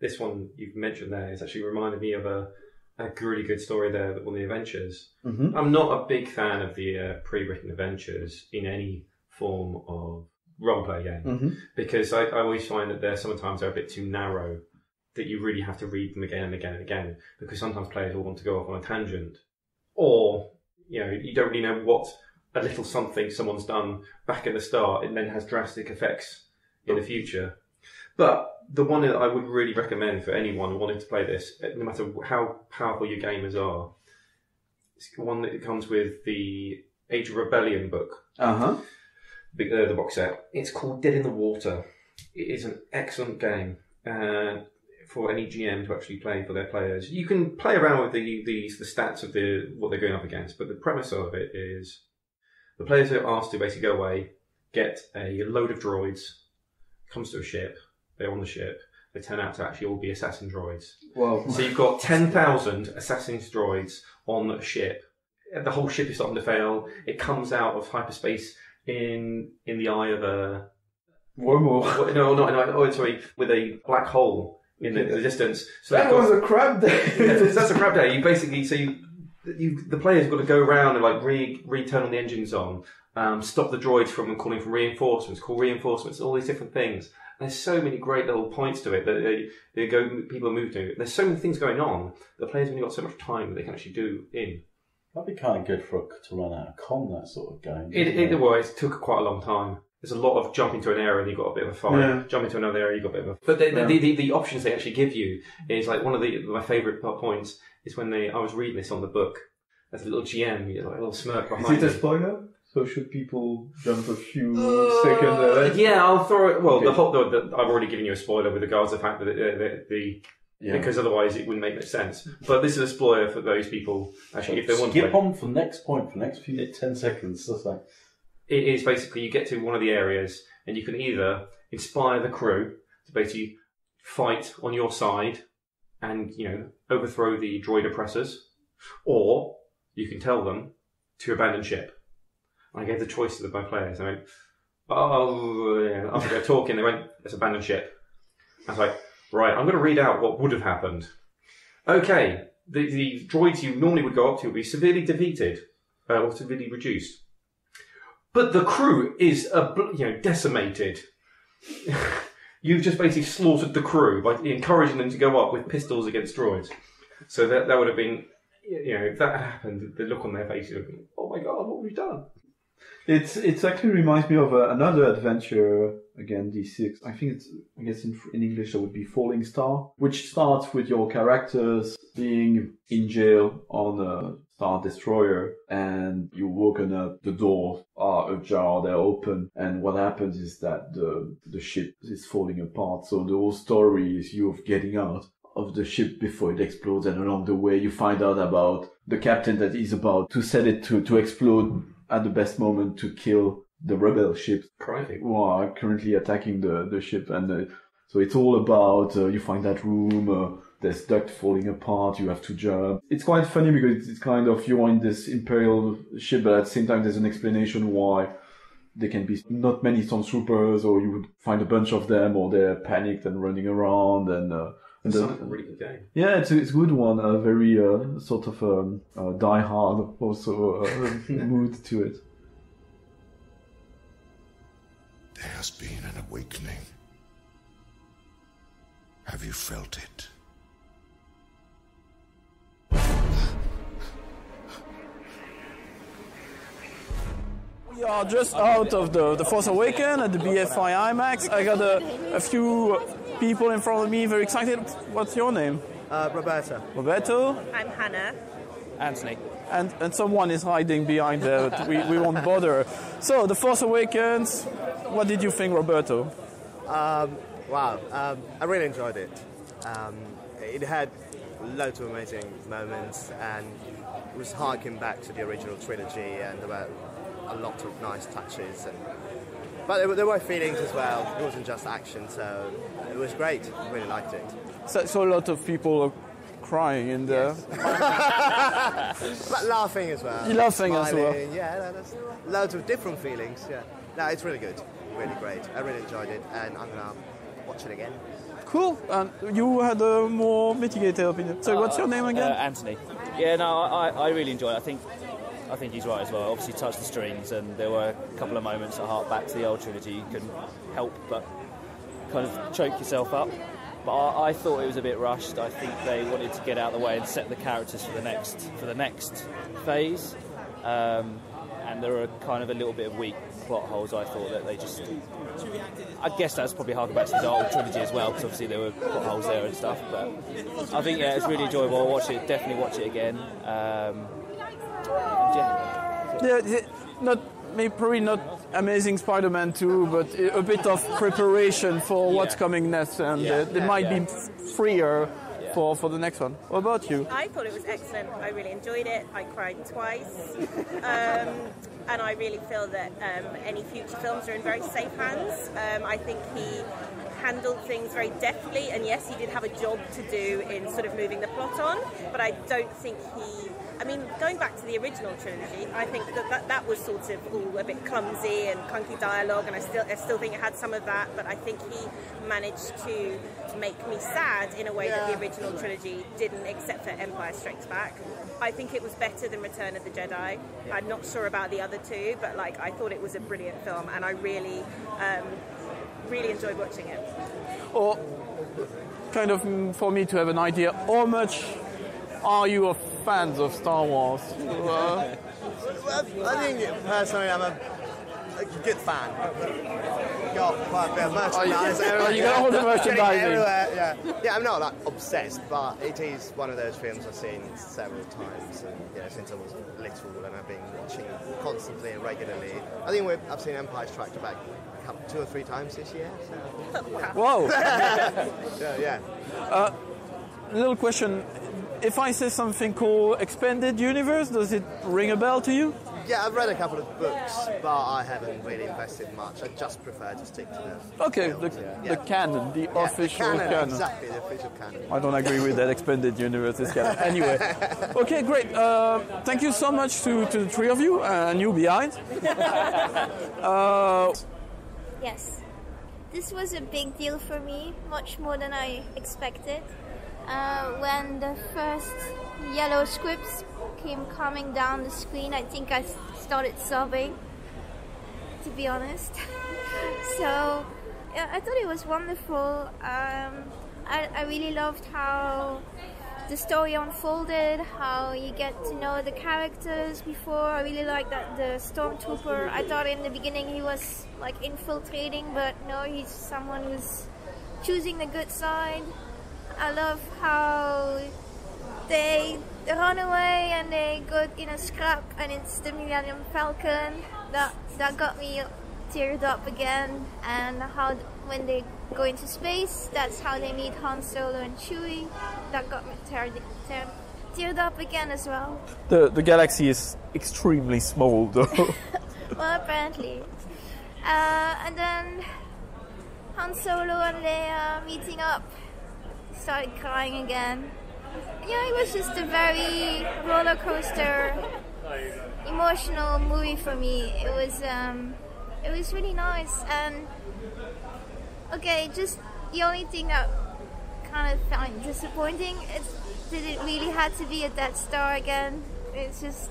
this one you've mentioned there is actually reminded me of a, a really good story there on the adventures. Mm-hmm. I'm not a big fan of the uh, pre-written adventures in any form of role-play game Mm-hmm. because I, I always find that they're sometimes they're a bit too narrow that you really have to read them again and again and again because sometimes players will want to go off on a tangent or you know you don't really know what a little something someone's done back at the start and then has drastic effects in the future but the one that I would really recommend for anyone wanting to play this no matter how powerful your gamers are it's one that comes with the Age of Rebellion book Uh huh. big- uh, the box set. It's called Dead in the Water. It is an excellent game uh, for any GM to actually play for their players. You can play around with the, the the stats of the what they're going up against, but the premise of it is the players are asked to basically go away, get a load of droids, comes to a ship, they're on the ship. They turn out to actually all be assassin droids. Well, So you've got 10,000 assassin droids on a ship. The whole ship is starting to fail. It comes out of hyperspace in in the eye of a wormhole. no, not no, oh, sorry, with a black hole in the, the distance. So That you've got- was a crap day. that's, that's a crap day. You basically so you, you the players got to go around and like re return all the engines on, um, stop the droids from calling for reinforcements, call reinforcements, all these different things. And there's so many great little points to it that they, they go people are moved to. There's so many things going on. The players have only got so much time that they can actually do in. That'd be kind of good for a, to run out of con that sort of game. It, isn't it, well, it took quite a long time. There's a lot of jump into an area and you've got a bit of a fight. Yeah. Jump into another area, you've got a bit of a. But the, Yeah. the, the, the options they actually give you is like one of the my favourite points is when they. I was reading this on the book. There's a little GM, you know, like a little smirk behind. Is behind it a it. spoiler? So should people jump a few Uh, seconds ahead? yeah, I'll throw it. Well, the Okay. whole. The, the, I've already given you a spoiler with regards to the fact that the, the, the Yeah. because otherwise it wouldn't make much sense. But this is a spoiler for those people actually if they want to. Skip on for the next point for the next few ten seconds. That's like it is basically you get to one of the areas and you can either inspire the crew to basically fight on your side and you know overthrow the droid oppressors, or you can tell them to abandon ship. I gave the choice to the my players. I went, oh, yeah. after they're talking, they went, let's abandon ship. I was like, right, I'm going to read out what would have happened. Okay, the, the droids you normally would go up to would be severely defeated uh, or severely reduced. But the crew is uh, you know decimated. You've just basically slaughtered the crew by encouraging them to go up with pistols against droids. So that that would have been, you know, if that happened, the look on their faces would have been, oh my god, what have we done? It's it's actually reminds me of uh, another adventure again D6. I think it's I guess in, in English that would be Falling Star, which starts with your characters being in jail on a Star Destroyer and you woken up, the doors are ajar, they're open, and what happens is that the, the ship is falling apart. So the whole story is you of getting out of the ship before it explodes and along the way you find out about the captain that is about to set it to, to explode at the best moment to kill the rebel ships Crikey. who are currently attacking the, the ship and uh, so it's all about uh, you find that room uh, there's duct falling apart you have to jump it's quite funny because it's, it's kind of you're in this imperial ship but at the same time there's an explanation why there can be not many stormtroopers or you would find a bunch of them or they're panicked and running around and uh, and It the- a really good game. yeah, it's a, it's a good one. A very uh, sort of um, uh, die hard also uh, mood to it. There has been an awakening. Have you felt it? We are just out of the, the Force Awakens at the BFI IMAX. I got a, a few people in front of me very excited. What's your name? Uh, Roberta. Roberto? I'm Hannah. Anthony. And, and someone is hiding behind there, but we, we won't bother. So, The Force Awakens, what did you think, Roberto? Um, wow, um, I really enjoyed it. Um, it had loads of amazing moments and was harking back to the original trilogy and there were a lot of nice touches. And, but there were, there were feelings as well. It wasn't just action, so it was great. I really liked it. So, so a lot of people are crying in there. But laughing as well. You're laughing as well. Yeah, no, loads of different feelings. Yeah, no, it's really good, really great. I really enjoyed it, and I'm gonna watch it again. Cool. And you had a more mitigated opinion. So, what's your name again? Uh, Anthony. Yeah, no, I, I really enjoyed it. I think I think he's right as well. Obviously, touched the strings, and there were a couple of moments that hark back to the old trilogy. You couldn't help but kind of choke yourself up. But I, I thought it was a bit rushed. I think they wanted to get out of the way and set the characters for the next for the next phase. Um, and there were kind of a little bit of weak plot holes. I thought that they just. I guess that's probably harking back to the old trilogy as well, because obviously there were plot holes there and stuff. But I think yeah, it's really enjoyable. I'll watch it. Definitely watch it again. Um, yeah, Yeah, yeah, not maybe probably not Amazing Spider-Man 2, but a a bit of preparation for what's coming next, and Yeah. uh, they might Yeah. be freer for, for the next one. What about you? I thought it was excellent. I really enjoyed it. I cried twice. Um, and I really feel that um, any future films are in very safe hands. Um, I think he handled things very deftly, and yes, he did have a job to do in sort of moving the plot on, but I don't think he. I mean, going back to the original trilogy, I think that that, that was sort of all a bit clumsy and clunky dialogue, and I still I still think it had some of that, but I think he managed to make me sad in a way that the original trilogy didn't, except for Empire Strikes Back. I think it was better than Return of the Jedi. I'm not sure about the other two, but like I thought it was a brilliant film, and I really, um, really enjoyed watching it. Or kind of mm, for me to have an idea, how much are you a fans of Star Wars? Uh, I think personally, I'm a, a good fan. Got quite a bit of merchandise. Oh, you- you got all the everywhere, Yeah, yeah. I'm not like obsessed, but it is one of those films I've seen several times, and yeah, since I was little, and I've been watching constantly and regularly. I think we've, I've seen Empire Strikes Back two or three times this year. So. Whoa! yeah, yeah. Little question. If I say something called Expanded Universe, does it ring a bell to you? Yeah, I've read a couple of books, but I haven't really invested much. I just prefer to stick to the Okay, the, yeah. the canon, the Yeah, the official canon, canon. Exactly, the official canon. I don't agree with that expanded universe is canon. Anyway, okay, great. Uh, thank you so much to, to the three of you and you behind. Uh, Yes. This was a big deal for me, much more than I expected. Uh, when the first yellow scripts came coming down the screen, I think I started sobbing, to be honest. so, yeah, I thought it was wonderful. Um, I, I really loved how the story unfolded, how you get to know the characters before. I really like that the stormtrooper. I thought in the beginning he was like infiltrating, but no, he's someone who's choosing the good side. I love how they run away and they go in a scrap and it's the Millennium Falcon. That that got me teared up again. And how when they go into space, that's how they meet Han Solo and Chewie. That got me teared, teared, teared up again as well. The the galaxy is extremely small, though. well, apparently. Uh, and then Han Solo and Leia meeting up. Started crying again. Yeah, it was just a very roller coaster, emotional movie for me. It was um, it was really nice and okay. Just the only thing that kind of found disappointing is did it really had to be a Death Star again? It's just,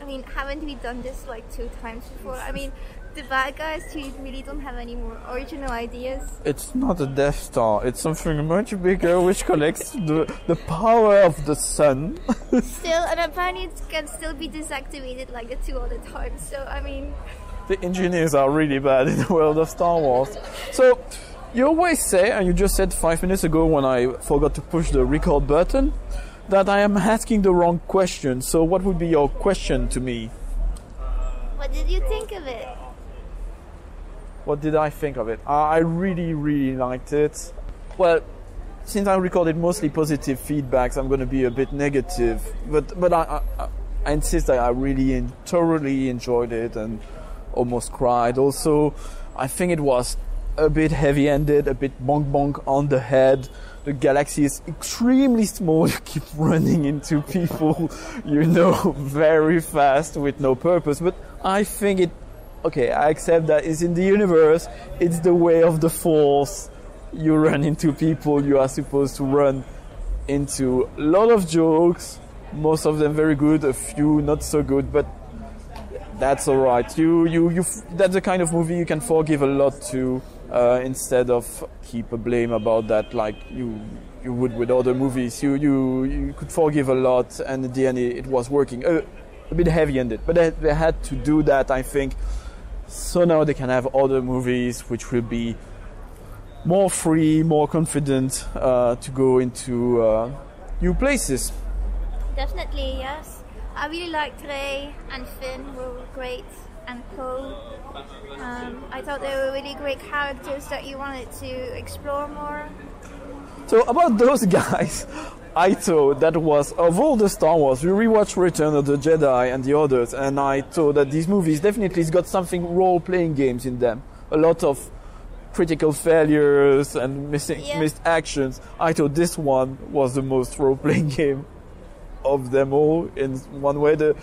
I mean, haven't we done this like two times before? I mean, the bad guys too really don't have any more original ideas. It's not a Death Star. It's something much bigger, which collects the the power of the sun. Still, and apparently it can still be deactivated like the two other times. So I mean, the engineers are really bad in the world of Star Wars. So, you always say, and you just said five minutes ago when I forgot to push the record button, that I am asking the wrong question. So, what would be your question to me? what did you think of it? What did I think of it? I really, really liked it. Well, since I recorded mostly positive feedbacks, I'm going to be a bit negative. But but I, I, I insist that I really en- thoroughly enjoyed it and almost cried. Also, I think it was a bit heavy-handed, a bit bonk bonk on the head. The galaxy is extremely small. You keep running into people, you know, very fast with no purpose. But I think it okay, I accept that it's in the universe, it's the way of the force. You run into people you are supposed to run into. A lot of jokes, most of them very good, a few not so good, but that's alright. You, you, you, f- that's the kind of movie you can forgive a lot to, uh, instead of keep a blame about that like you, you would with other movies. You, you, you could forgive a lot, and in the end it, it was working. Uh, a bit heavy-handed, but they, they had to do that, I think, so now they can have other movies which will be more free, more confident uh, to go into uh, new places. Definitely, yes. I really liked Rey and Finn were great, and Poe. Um, I thought they were really great characters that you wanted to explore more. So about those guys, I thought that was of all the Star Wars, we rewatched Return of the Jedi and the others, and I thought that these movies definitely has got something role-playing games in them. A lot of critical failures and missing Yeah. missed actions. I thought this one was the most role-playing game of them all. In one way, the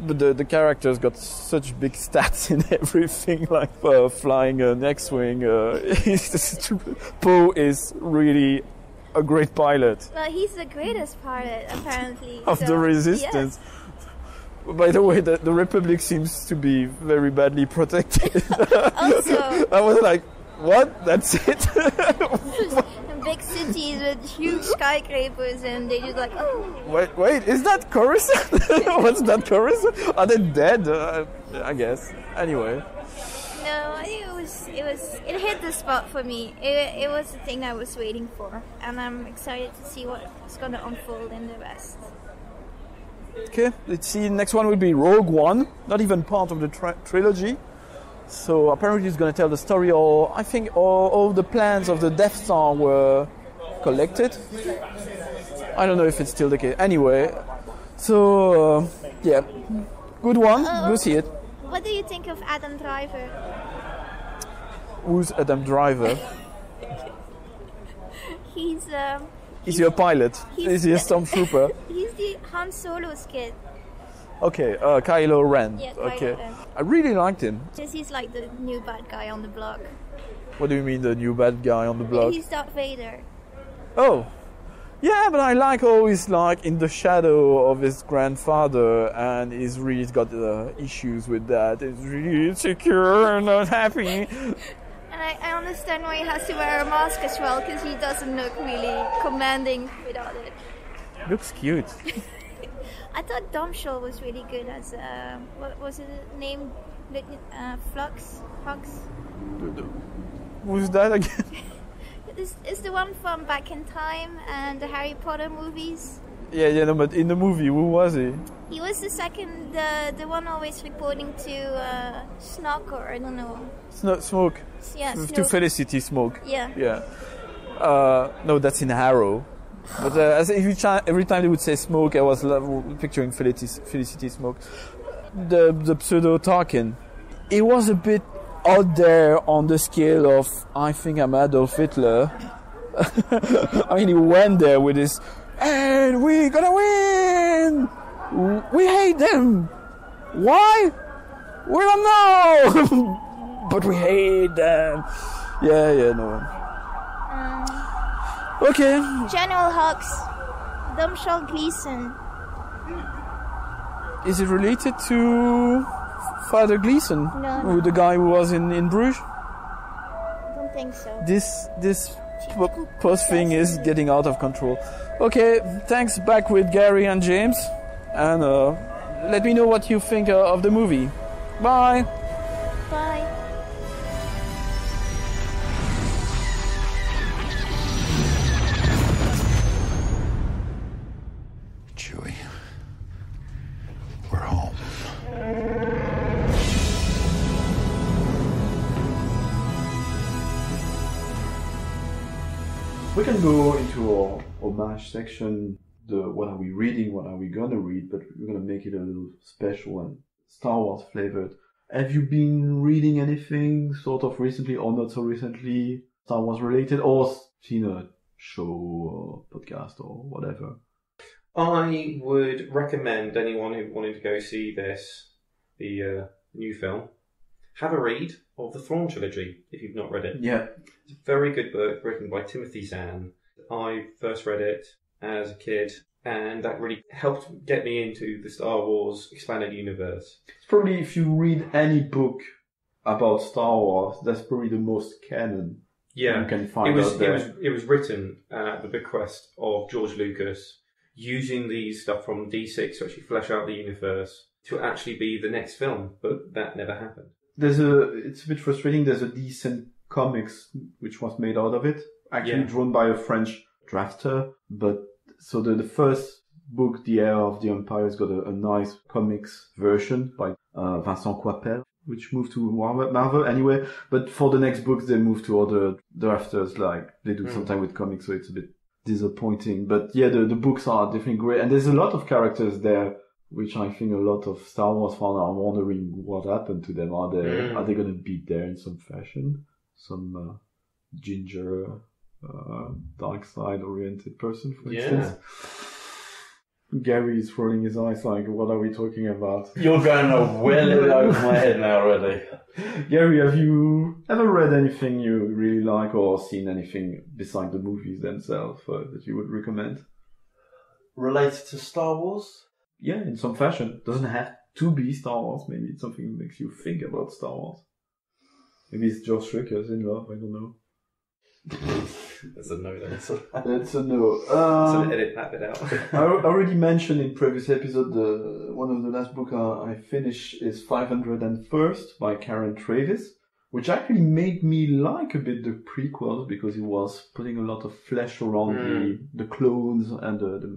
the, the characters got such big stats in everything, like uh, flying an X-wing. Uh, Poe is really a great pilot Well, he's the greatest pilot, apparently. of so- the resistance. By the way, the, the Republic seems to be very badly protected. Also, I was like, what? That's it? big cities with huge skyscrapers, and they just like, oh, wait, wait, is that Coruscant? What's that Coruscant? Are they dead? Uh, I guess. Anyway. No, I think it was, it was, it hit the spot for me. It, it was the thing I was waiting for, and I'm excited to see what's gonna unfold in the rest. Okay, let's see. Next one will be Rogue One, not even part of the tri- trilogy. So apparently, it's going to tell the story. Or I think all, all the plans of the Death Star were collected. I don't know if it's still the case. Anyway, so uh, yeah, good one. Go see it. What do you think of Adam Driver? Who's Adam Driver? He's um, Is he a pilot? He's- Is he a stormtrooper? he's the Han Solo's kid. Okay, uh, Kylo Ren. Yeah, Kylo okay, Ren. I really liked him. Just he's like the new bad guy on the block. What do you mean, the new bad guy on the block? He's Darth Vader. Oh, yeah, but I like always like in the shadow of his grandfather, and he's really got uh, issues with that. He's really insecure and not happy. And I, I understand why he has to wear a mask as well, because he doesn't look really commanding without it. Looks cute. I thought Domhnall was really good as uh, what was his name? Uh, Flux, Hux. Who's that again? This is the one from Back in Time and the Harry Potter movies. Yeah, yeah, no, but in the movie, who was he? He was the second, the the one always reporting to uh, Snock or I don't know. Sno- smoke. Yeah, to Felicity Smoak. Yeah. Yeah. Uh, no, that's in Arrow. But uh, as every, every time they would say smoke, I was picturing Felicity, Felicity Smoak. The the pseudo Tarkin. It was a bit out there on the scale of I think I'm Adolf Hitler. I mean, he went there with his, and we gonna win. We hate them. Why? We don't know. but we hate them. Yeah, yeah, no. Um, okay. General Hux, Domhnall Gleeson. Is it related to Father Gleeson? No. Who- The guy who was in, in Bruges? I Don't think so. This this po- post thing is getting out of control. Okay, thanks. Back with Garry and James, and uh, let me know what you think uh, of the movie. Bye. Go into our homage section. The what are we reading? What are we gonna read? But we're gonna make it a little special and Star Wars flavored. Have you been reading anything sort of recently or not so recently Star Wars related, or seen a show or podcast or whatever? I would recommend anyone who wanted to go see this, the uh, new film, have a read of the Thrawn trilogy if you've not read it. Yeah. It's a very good book written by Timothy Zahn. I first read it as a kid, and that really helped get me into the Star Wars expanded universe. It's probably if you read any book about Star Wars, that's probably the most canon Yeah, you can find it was out there. it was it was written at the bequest of George Lucas, using these stuff from D6 to actually flesh out the universe to actually be the next film, but that never happened. There's a, it's a bit frustrating. There's a decent comics which was made out of it, actually Yeah. drawn by a French drafter. But so the, the first book, The Heir of the Empire, has got a, a nice comics version by uh, Vincent Coipel, which moved to Marvel, anyway. But for the next books, they move to other drafters, like they do Mm. sometime with comics, so it's a bit disappointing. But yeah, the, the books are definitely great, and there's a lot of characters there which I think a lot of Star Wars fans are wondering what happened to them. Are they Mm. are they going to be there in some fashion? Some uh, ginger, uh, dark side oriented person, for Yeah. instance. Garry is rolling his eyes like, what are we talking about? You're going to well it over my head now already. Garry, have you ever read anything you really like or seen anything besides the movies themselves uh, that you would recommend? Related to Star Wars? Yeah, in some fashion. Doesn't have to be Star Wars. Maybe it's something that makes you think about Star Wars. Maybe it's George Lucas in love. I don't know. That's a no. That's a, That's a no. so Um, edit that bit out. I already mentioned in previous episode the one of the last book uh, I finished is 501st by Karen Traviss, which actually made me like a bit the prequels because it was putting a lot of flesh around the, the clones and the, the,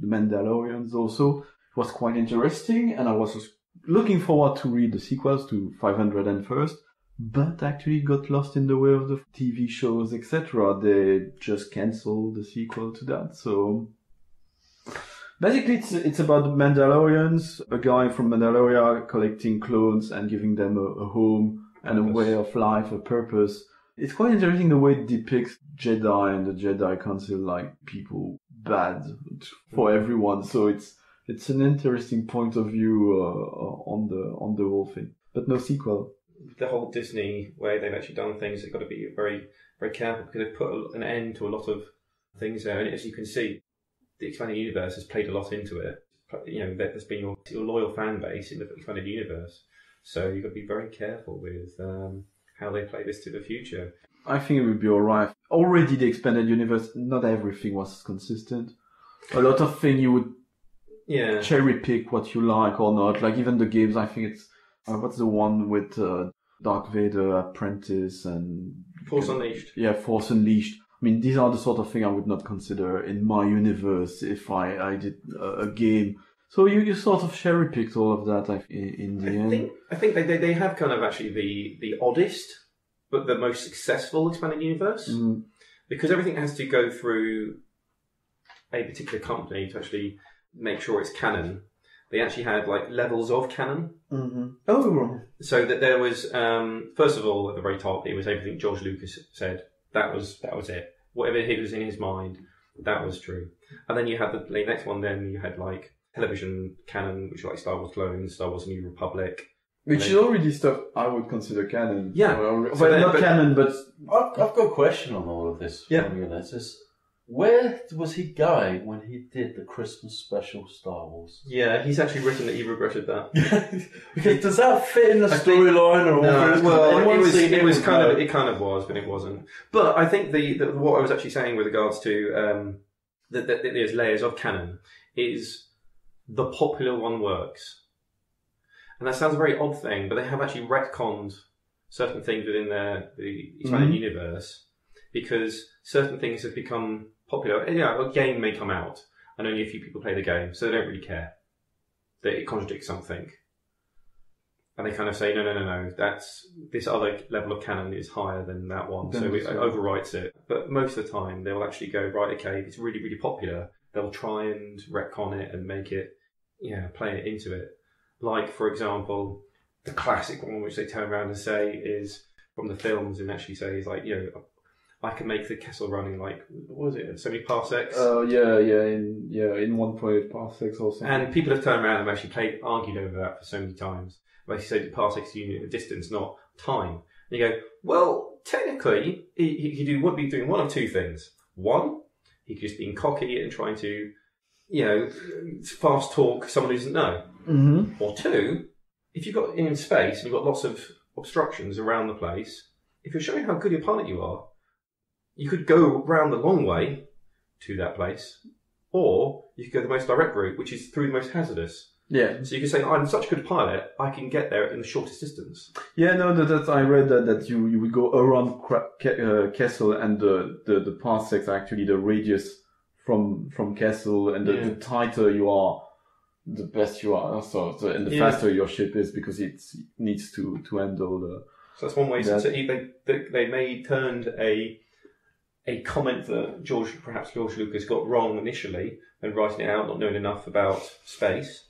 the Mandalorians also. It was quite interesting and I was looking forward to read the sequels to 501st but actually got lost in the way of the TV shows, etc. They just cancelled the sequel to that, so basically it's it's about the Mandalorians, a guy from Mandalorian collecting clones and giving them a, a home and a way of life, a purpose. It's quite interesting the way it depicts Jedi and the Jedi Council like people bad for everyone. So it's it's an interesting point of view uh, on the on the whole thing, but no sequel. the whole Disney way they've actually done things, they've got to be very, very careful because they've put an end to a lot of things there. And as you can see, the expanded universe has played a lot into it. You know, there's been your, your loyal fan base in the expanded universe. So you've got to be very careful with um, how they play this to the future. I think it would be alright. Already the expanded universe, not everything was consistent. A lot of things you would Yeah. cherry pick what you like or not. Like even the games, I think it's uh, what's the one with uh, Dark Vader apprentice and Force Unleashed. Yeah, Force Unleashed. I mean, these are the sort of thing I would not consider in my universe if I, I did a, a game. So you, you sort of cherry picked all of that I- in, in the I end. think I think they, they, they have kind of actually the the oddest but the most successful expanded universe Mm. because everything has to go through a particular company to actually make sure it's canon. They actually had like levels of canon. Mm-hmm. Oh. So that there was, um, first of all, at the very top, it was everything George Lucas said. That was that was it. Whatever he was in his mind, that was true. And then you had the, the next one. Then you had like television canon, which was like Star Wars Clones, Star Wars New Republic. Which And is already stuff I would consider canon. Yeah. Well, So not but- canon, but I've, I've got a question on all of this. Yeah. from you, Les. Is where was he going when he did the Christmas special Star Wars? Yeah, he's actually written that he regretted that. Because does that fit in the storyline or all No, this? well, it was, it was kind of it kind of was, but it wasn't. But I think the, the what I was actually saying with regards to um, that, that there's layers of canon is the popular one works, and that sounds a very odd thing, but they have actually retconned certain things within their the expanded Mhm. universe because certain things have become popular. You know, a game may come out and only a few people play the game, so they don't really care that it contradicts something and they kind of say, no, no, no, no, that's this other level of canon is higher than that one, Then so it it's, overwrites it. But most of the time, they'll actually go, right, okay, if it's really, really popular, they'll try and retcon it and make it, yeah, play it into it. Like, for example, the classic one which they turn around and say is from the films and actually say is like, you know, I can make the Kessel running like, what was it, so many parsecs? uh, yeah, yeah, in yeah, in one point parsecs or something. And people have turned around and actually played, argued over that for so many times. Say, the parsecs unit of distance, not time. And you go, well, technically, he, he could do, would be doing one of two things. One, he could just be cocky and trying to, you know, fast talk someone who doesn't know. Mm-hmm. Or two, if you've got in space and you've got lots of obstructions around the place, if you're showing how good a pilot you are, you could go round the long way to that place, or you could go the most direct route, which is through the most hazardous. Yeah. So you could say, I'm such a good pilot, I can get there in the shortest distance. Yeah, no, that, that I read that, that you, you would go around Ke- uh, Kessel and the, the, the parsecs are actually the radius from from Kessel and the, Yeah. the tighter you are, the best you are. So, so and the Yeah. faster your ship is because it needs to, to handle the. So that's one way. That- so he- they, they they may turned a a comment that George perhaps George Lucas got wrong initially when writing it out, not knowing enough about space.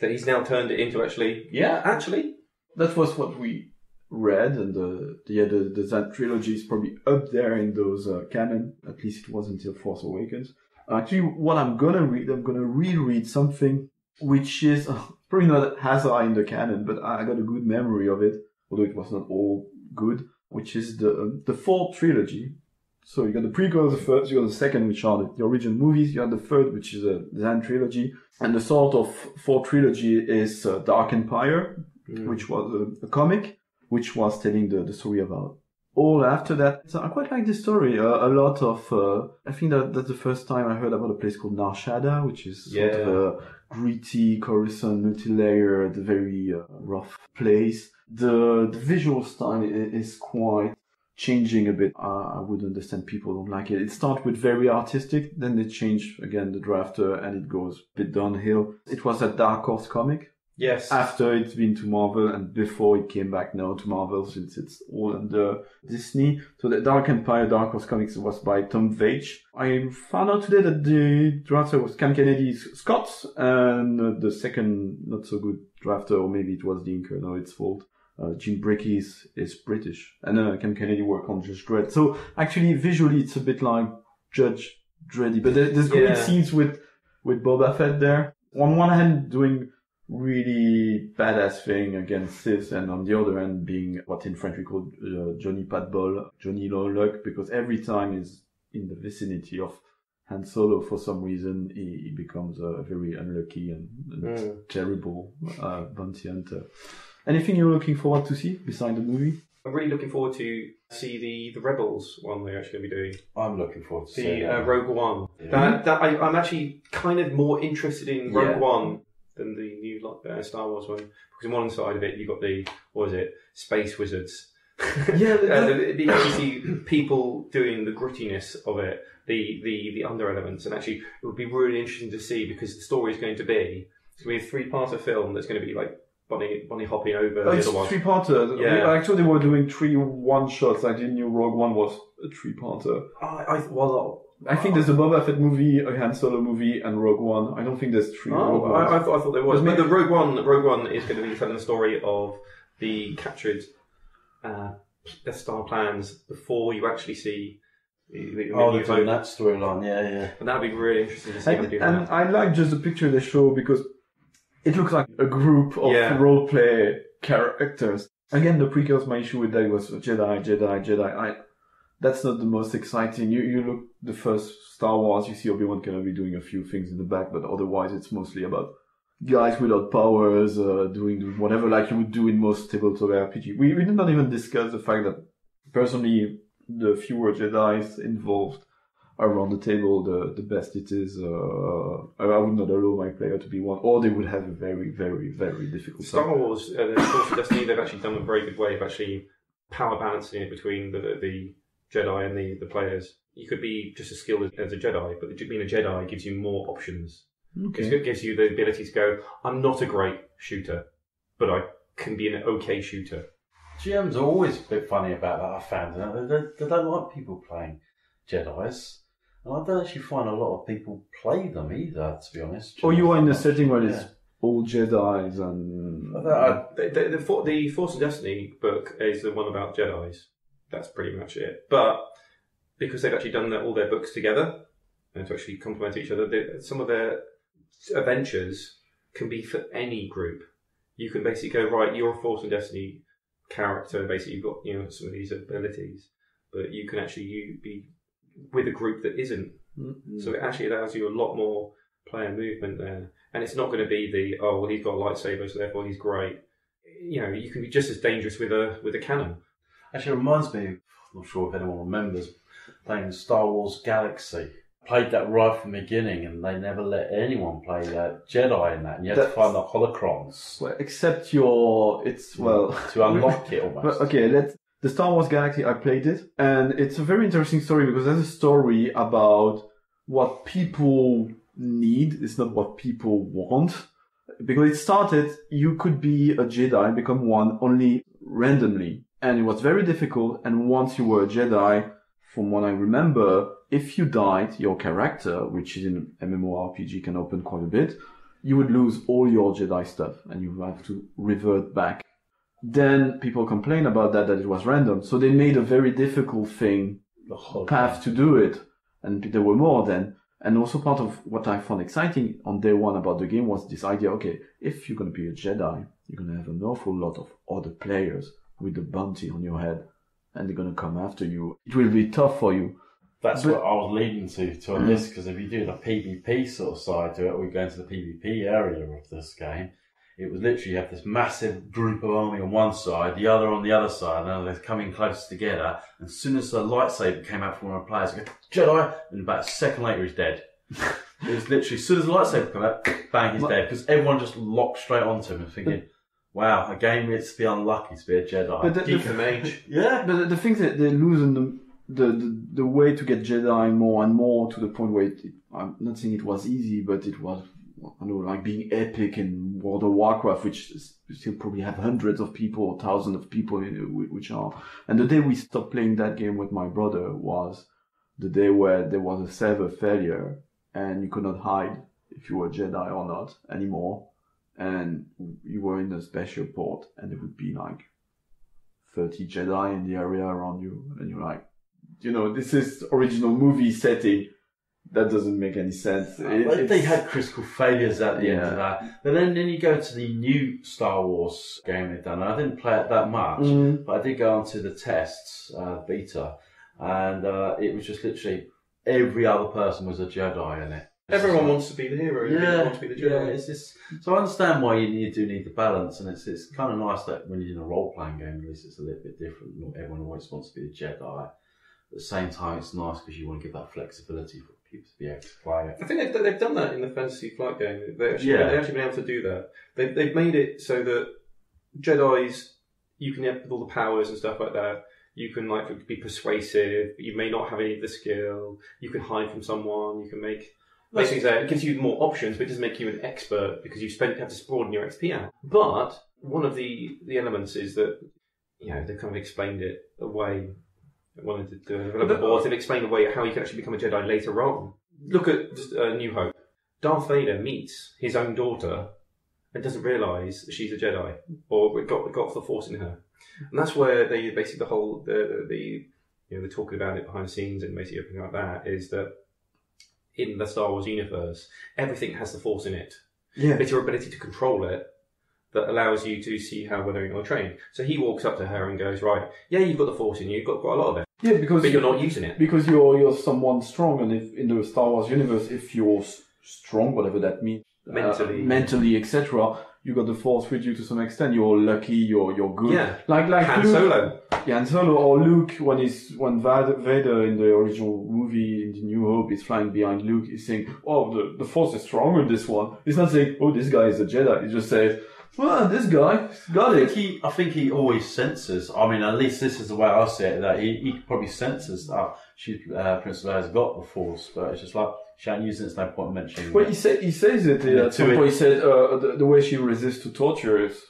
That he's now turned it into actually, yeah, actually, That was what we read, and the the yeah, the, the that trilogy is probably up there in those uh, canon. At least it was until Force Awakens. Actually, what I'm gonna read, I'm gonna reread something which is uh, probably not Hazard in the canon, but I got a good memory of it, although it was not all good. Which is the um, the fourth trilogy. So you got the prequel, the first, you got the second, which are the, the original movies. You have the third, which is a Zahn trilogy, and the sort of fourth trilogy is uh, Dark Empire, which was a, a comic, which was telling the, the story about all after that. So I quite like this story. Uh, a lot of, uh, I think that that's the first time I heard about a place called Nar Shaddaa, which is sort of Yeah. a gritty, Coruscant, multi-layered, very uh, rough place. The, the visual style is quite changing a bit. Uh, I would understand people don't like it. It starts with very artistic, then they change again the drafter and it goes a bit downhill. It was a Dark Horse comic yes. after it's been to Marvel and before it came back now to Marvel since it's all under Disney. So the Dark Empire Dark Horse Comics was by Tom Veitch. I found out today that the drafter was Cam Kennedy Scott and the second not so good drafter, or maybe it was the inker, no, it's fault. Uh, Jim Brickey is, is British and uh, Cam Kennedy worked on Judge Dredd. So actually visually it's a bit like Judge Dreddy, but there- there's great Yeah. scenes with, with Boba Fett there. On one hand doing really badass thing against Sith, and on the other end being what in French we call uh, Johnny Patball, Johnny Low Luck, because every time he's in the vicinity of Han Solo, for some reason, he, he becomes a very unlucky and, and Mm. terrible uh, bounty hunter. Anything you're looking forward to see beside the movie? I'm really looking forward to see the the Rebels one they're actually going to be doing. I'm looking forward to The seeing uh, that. Rogue One. Yeah. That, that I, I'm actually kind of more interested in Rogue Yeah. One than the new like, uh, Star Wars one because on one side of it you've got the what is it space wizards Yeah, uh, the, the, you see people doing the grittiness of it, the, the, the under elements, and actually it would be really interesting to see because the story is going to be it's going to be a three part film that's going to be like Bonnie Bonnie hopping over Oh, the it's other one. three parter. Yeah. Actually, they were doing three one shots. I didn't know Rogue One was a three parter. I, I well, I think there's a Boba Fett movie, a Han Solo movie, and Rogue One. I don't think there's three Oh, Ones. I, I, thought, I thought there was. But But the Rogue One, Rogue One is going to be telling the story of the captured uh, Death Star plans before you actually see. The, the Oh, New they're doing that storyline, yeah, yeah. And that'd be really interesting to see them And, do and that. I like just the picture they show because it looks like a group of Yeah. role play characters. Again, the prequels, my issue with that was Jedi, Jedi, Jedi. I, that's not the most exciting. You you look the first Star Wars, you see Obi Wan Kenobi doing a few things in the back, but otherwise it's mostly about guys without powers uh, doing whatever like you would do in most tabletop RPG. We we did not even discuss the fact that personally the fewer Jedi's involved around the table, the the best it is. Uh, I would not allow my player to be one, or they would have a very, very, very difficult Star time. Wars, uh, the Force and Destiny, they've actually done a very good way of actually power balancing it between the the Jedi and the, the players. You could be just as skilled as, as a Jedi, but being a Jedi gives you more options. Okay. It gives you the ability to go, I'm not a great shooter, but I can be an okay shooter. GMs are always a bit funny about that, I found. you They, they, they don't like people playing Jedi's. And I don't actually find a lot of people play them either, to be honest. Or you are in a setting where it's Yeah. all Jedi's and Uh, the, the, the, the Force and Destiny book is the one about Jedi's. That's pretty much it. But because they've actually done their, all their books together and to actually complement each other, they, some of their adventures can be for any group. You can basically go right. You're a Force and Destiny character. Basically, you've got you know some of these abilities, but you can actually you be with a group that isn't. So it actually allows you a lot more player movement there, and it's not going to be the oh well he's got a lightsaber so therefore he's great. You know you can be just as dangerous with a with a cannon. Actually, it reminds me, I'm not sure if anyone remembers, playing Star Wars Galaxy. Played that right from the beginning, and they never let anyone play uh, Jedi in that. And you had to find the holocrons well, except your it's well to unlock it almost. But, okay, let's the Star Wars Galaxy. I played it, and it's a very interesting story because there's a story about what people need. It's not what people want. Because it started, you could be a Jedi and become one only randomly, and it was very difficult. And once you were a Jedi, from what I remember, if you died, your character, which is in MMORPG, can open quite a bit, you would lose all your Jedi stuff, and you have to revert back then people complained about that that it was random. So they made a very difficult thing path to do it. And there were more then. And also part of what i found exciting on day one about the game was this idea okay if you're going to be a jedi you're going to have an awful lot of other players with a bounty on your head and they're going to come after you. It will be tough for you. That's But- what I was leading to to on uh-huh. this because if you do the PvP sort of side to it, we go into the PvP area of this game. It was literally you have this massive group of army on one side, the other on the other side, and they're coming close together. And as soon as the lightsaber came out from one of the players, go, Jedi, and about a second later he's dead. it was literally as soon as the lightsaber came out, bang, he's dead because everyone just locked straight onto him and thinking, "Wow, a game it's to be unlucky to be a Jedi." But the- the- Deacon Mage. yeah, But the, the thing that they're losing the, the, the, the way to get Jedi more and more to the point where it, it, I'm not saying it was easy, but it was, I know, like being epic in World of Warcraft, which still probably have hundreds of people or thousands of people which are. And the day we stopped playing that game with my brother was the day where there was a server failure and you could not hide if you were Jedi or not anymore. And you were in a special port and there would be like 30 Jedi in the area around you, and you're like, you know, this is original movie setting. That doesn't make any sense. It- Well, they had critical failures at the end of that. But then, then you go to the new Star Wars game they've done. I didn't play it that much, Mm. but I did go onto the tests, uh, beta, and uh, it was just literally every other person was a Jedi in it. Everyone wants to be the hero. Yeah, wants to be the yeah, Jedi. it's just so I understand why you, you do need the balance, and it's it's kind of nice that when you're in a role playing game, at least it's a little bit different. Not everyone always wants to be a Jedi. At the same time, it's nice because you want to give that flexibility for people to be able to play it. I think they've, they've done that in the Fantasy Flight game. They actually, Yeah. they've actually been able to do that. They've, they've made it so that Jedi's, you can have all the powers and stuff like that. You can like be persuasive. You may not have any of the skill. You can hide from someone. You can make basically so it gives you more options, but it doesn't make you an expert because you spent have to broaden your XP out. But one of the the elements is that you know they kind of explained it away. One of the the boards they've explained away how you can actually become a Jedi later on. Look at just, uh, New Hope. Darth Vader meets his own daughter and doesn't realise she's a Jedi or got got the Force in her, and that's where they basically the whole the the you know they're talking about it behind the scenes and basically everything like that is that in the Star Wars universe everything has the Force in it. Yeah. It's your ability to control it that allows you to see how whether you're trained. So he walks up to her and goes, "Right, yeah, you've got the Force in you. You've got quite a lot of it, Yeah, because but you're not using it." because you're you're someone strong, and if in the Star Wars universe, if you're s- strong, whatever that means, uh, Mentally. mentally, etc., you got the Force with you to some extent. You're lucky. You're you're good. Yeah. like like Han Luke, Solo. Yeah, Han Solo or Luke when he's when Vader, in the original movie in the New Hope is flying behind Luke, he's saying, "Oh, the the Force is stronger in this one." He's not saying, "Oh, this guy is a Jedi." He just says, "Well, this guy got I think it." he, I think he always senses. I mean, at least this is the way I see it. That he, he probably senses that she, uh, Princess Leia's got the Force, but it's just like she ain't using it. There's no point mentioning. Well, it. he, say, he says it Yeah, uh, at some it- point. He said uh, the, the way she resists to torture is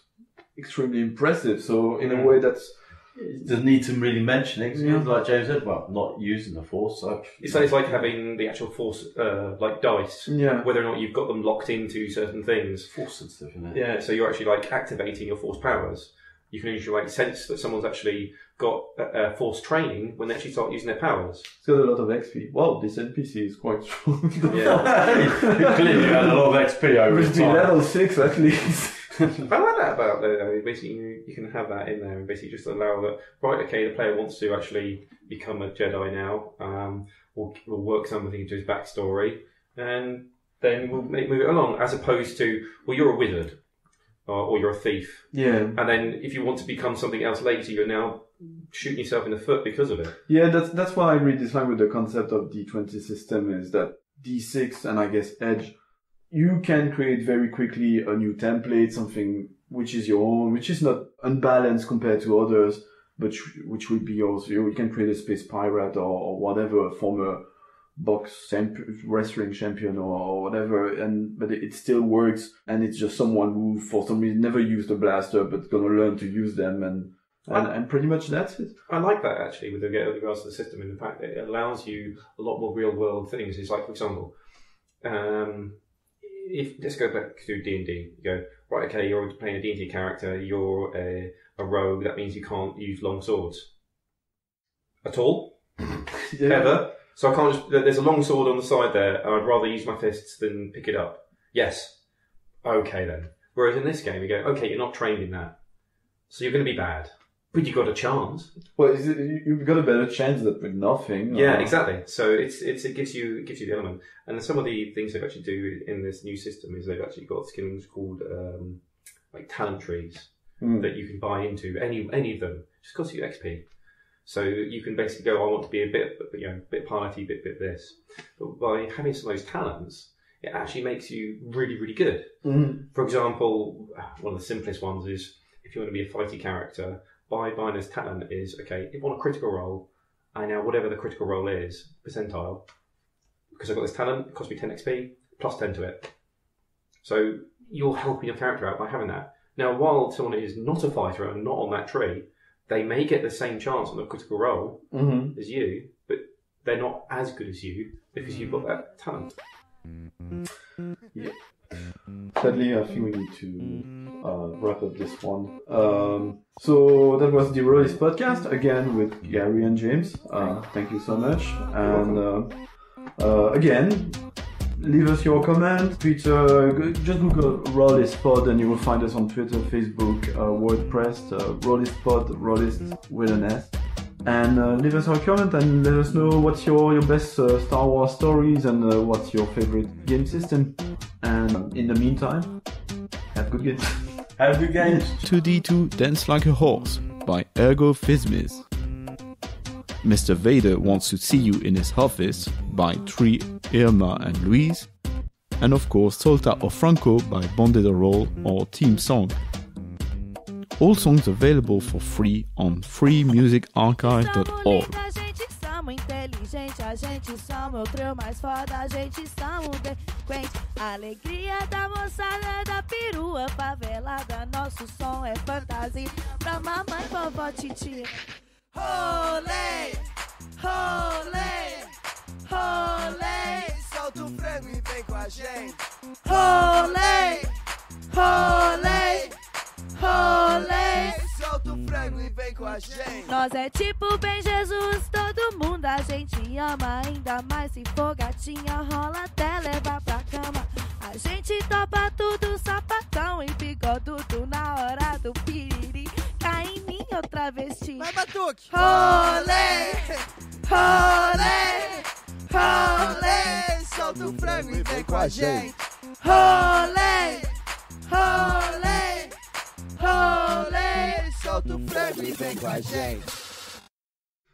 extremely impressive. So in a Mm. way, that's He doesn't need to really mention it. 'cause Yeah. Like James said, well, not using the Force. So It's like, it's like having the actual Force, uh, like dice. Yeah. Whether or not you've got them locked into certain things. Force sensitive, isn't it? Yeah. So you're actually like activating your Force powers. You can usually like sense that someone's actually got uh, uh, Force training when they actually start using their powers. it's got a lot of XP. Wow, this NPC is quite strong. Yeah. Clearly, had a lot of XP over Must be time. level six at least. I like that about the basically you, you can have that in there and basically just allow that right okay the player wants to actually become a Jedi now um, we'll, we'll work something into his backstory and then we'll make, move it along as opposed to well you're a wizard or, or you're a thief yeah. and then if you want to become something else later you're now shooting yourself in the foot because of it Yeah, that's that's why I really dislike with the concept of D20 system is that D6 and I guess Edge, you can create very quickly a new template, something which is your own, which is not unbalanced compared to others, but which would be yours. You you can create a space pirate or, or whatever, a former box champ- wrestling champion or, or whatever, and but it, it still works, and it's just someone who for some reason never used a blaster but gonna learn to use them and. And, and pretty much that's it. I like that actually with regards to the system and the fact that it allows you a lot more real world things. It's like, for example, um, if let's go back to D and D. You go right, okay, you're playing a D and D character. You're a, a rogue. That means you can't use long swords at all, ever. So I can't just. There's a long sword on the side there, and I'd rather use my fists than pick it up. Yes, okay then. Whereas in this game, you go, okay, you're not trained in that, so you're going to be bad, but you got a chance. Well, is it, you- you've got a better chance than with nothing. Yeah, or- exactly. So it's it's it gives you it gives you the element, and some of the things they've actually do in this new system is they've actually got skills called um, like talent trees Hmm. that you can buy into any any of them. Just costs you XP. So you can basically go, I want to be a bit you know bit piloty, bit bit this. But by having some of those talents, it actually makes you really really good. Mhm. For example, one of the simplest ones is if you want to be a fighty character, by buying this talent is okay. If on a critical roll, I now whatever the critical roll is percentile, because I've got this talent, it costs me ten XP plus ten to it. So you're helping your character out by having that. Now, while someone is not a fighter and not on that tree, they may get the same chance on the critical roll Mhm. as you, but they're not as good as you because you've got that talent. Yeah. Sadly, I think we need to uh, wrap up this one. Um, so that was the Rolistes podcast again with Garry and James. Uh, thank you so much. And uh, uh, again, leave us your comment. Twitter, just Google Rolistes Pod and you will find us on Twitter, Facebook, uh, WordPress, uh, Rolistes Pod, Rolistes with an S. And uh, leave us your comment and let us know what's your, your best uh, Star Wars stories and uh, what's your favorite game system. And in the meantime, have good games. Have good games. 2D2 Dance Like a Horse by Ergo Phizmiz. Mr. Vader Wants to See You in His Office by Tree, Irma and Louise. And of course, Solta o Frango by Bonde do Rolê or Team Song. All songs available for free on freemusicarchive.org. Somos inteligente, a gente somos o trio mais foda, a gente somos delinquente. Alegria da moçada da perua favelada, nosso som é fantasia pra mamãe, vovó, titia. Rolê, rolê, rolê. Solta o frango e vem com a gente. Rolê, rolê, rolê. Solta o frango e vem com a gente. Nós é tipo bem Jesus, todo mundo a gente ama, ainda mais se for gatinha, rola até levar pra cama. A gente topa tudo, sapatão e bigodudo na hora do piriri. Cai em mim outra vesti. Vai, Batuque! Rolê, rolê, rolê. Solta o frango e vem com a gente. rolê, rolê, rolê. Solta o frango vem com a gente.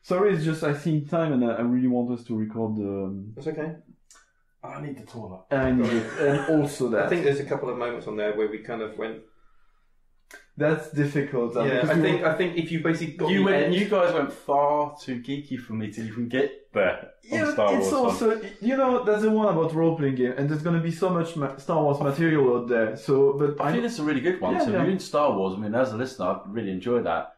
Sorry, it's just I see time and I, I really want us to record the. Um, That's okay. I need the toilet. and, and also that. I think there's a couple of moments on there where we kind of went. That's difficult. um, Yeah, I think were- I think if you basically got You the went. edge- You guys went far too geeky for me to even get there on Yeah, Star it's Wars. also you know that's the one about role playing game, and there's gonna be so much ma- Star Wars material out there. So, but I think it's a really good one. Yeah, so yeah. if you're in Star Wars, I mean, as a listener, I really enjoy that.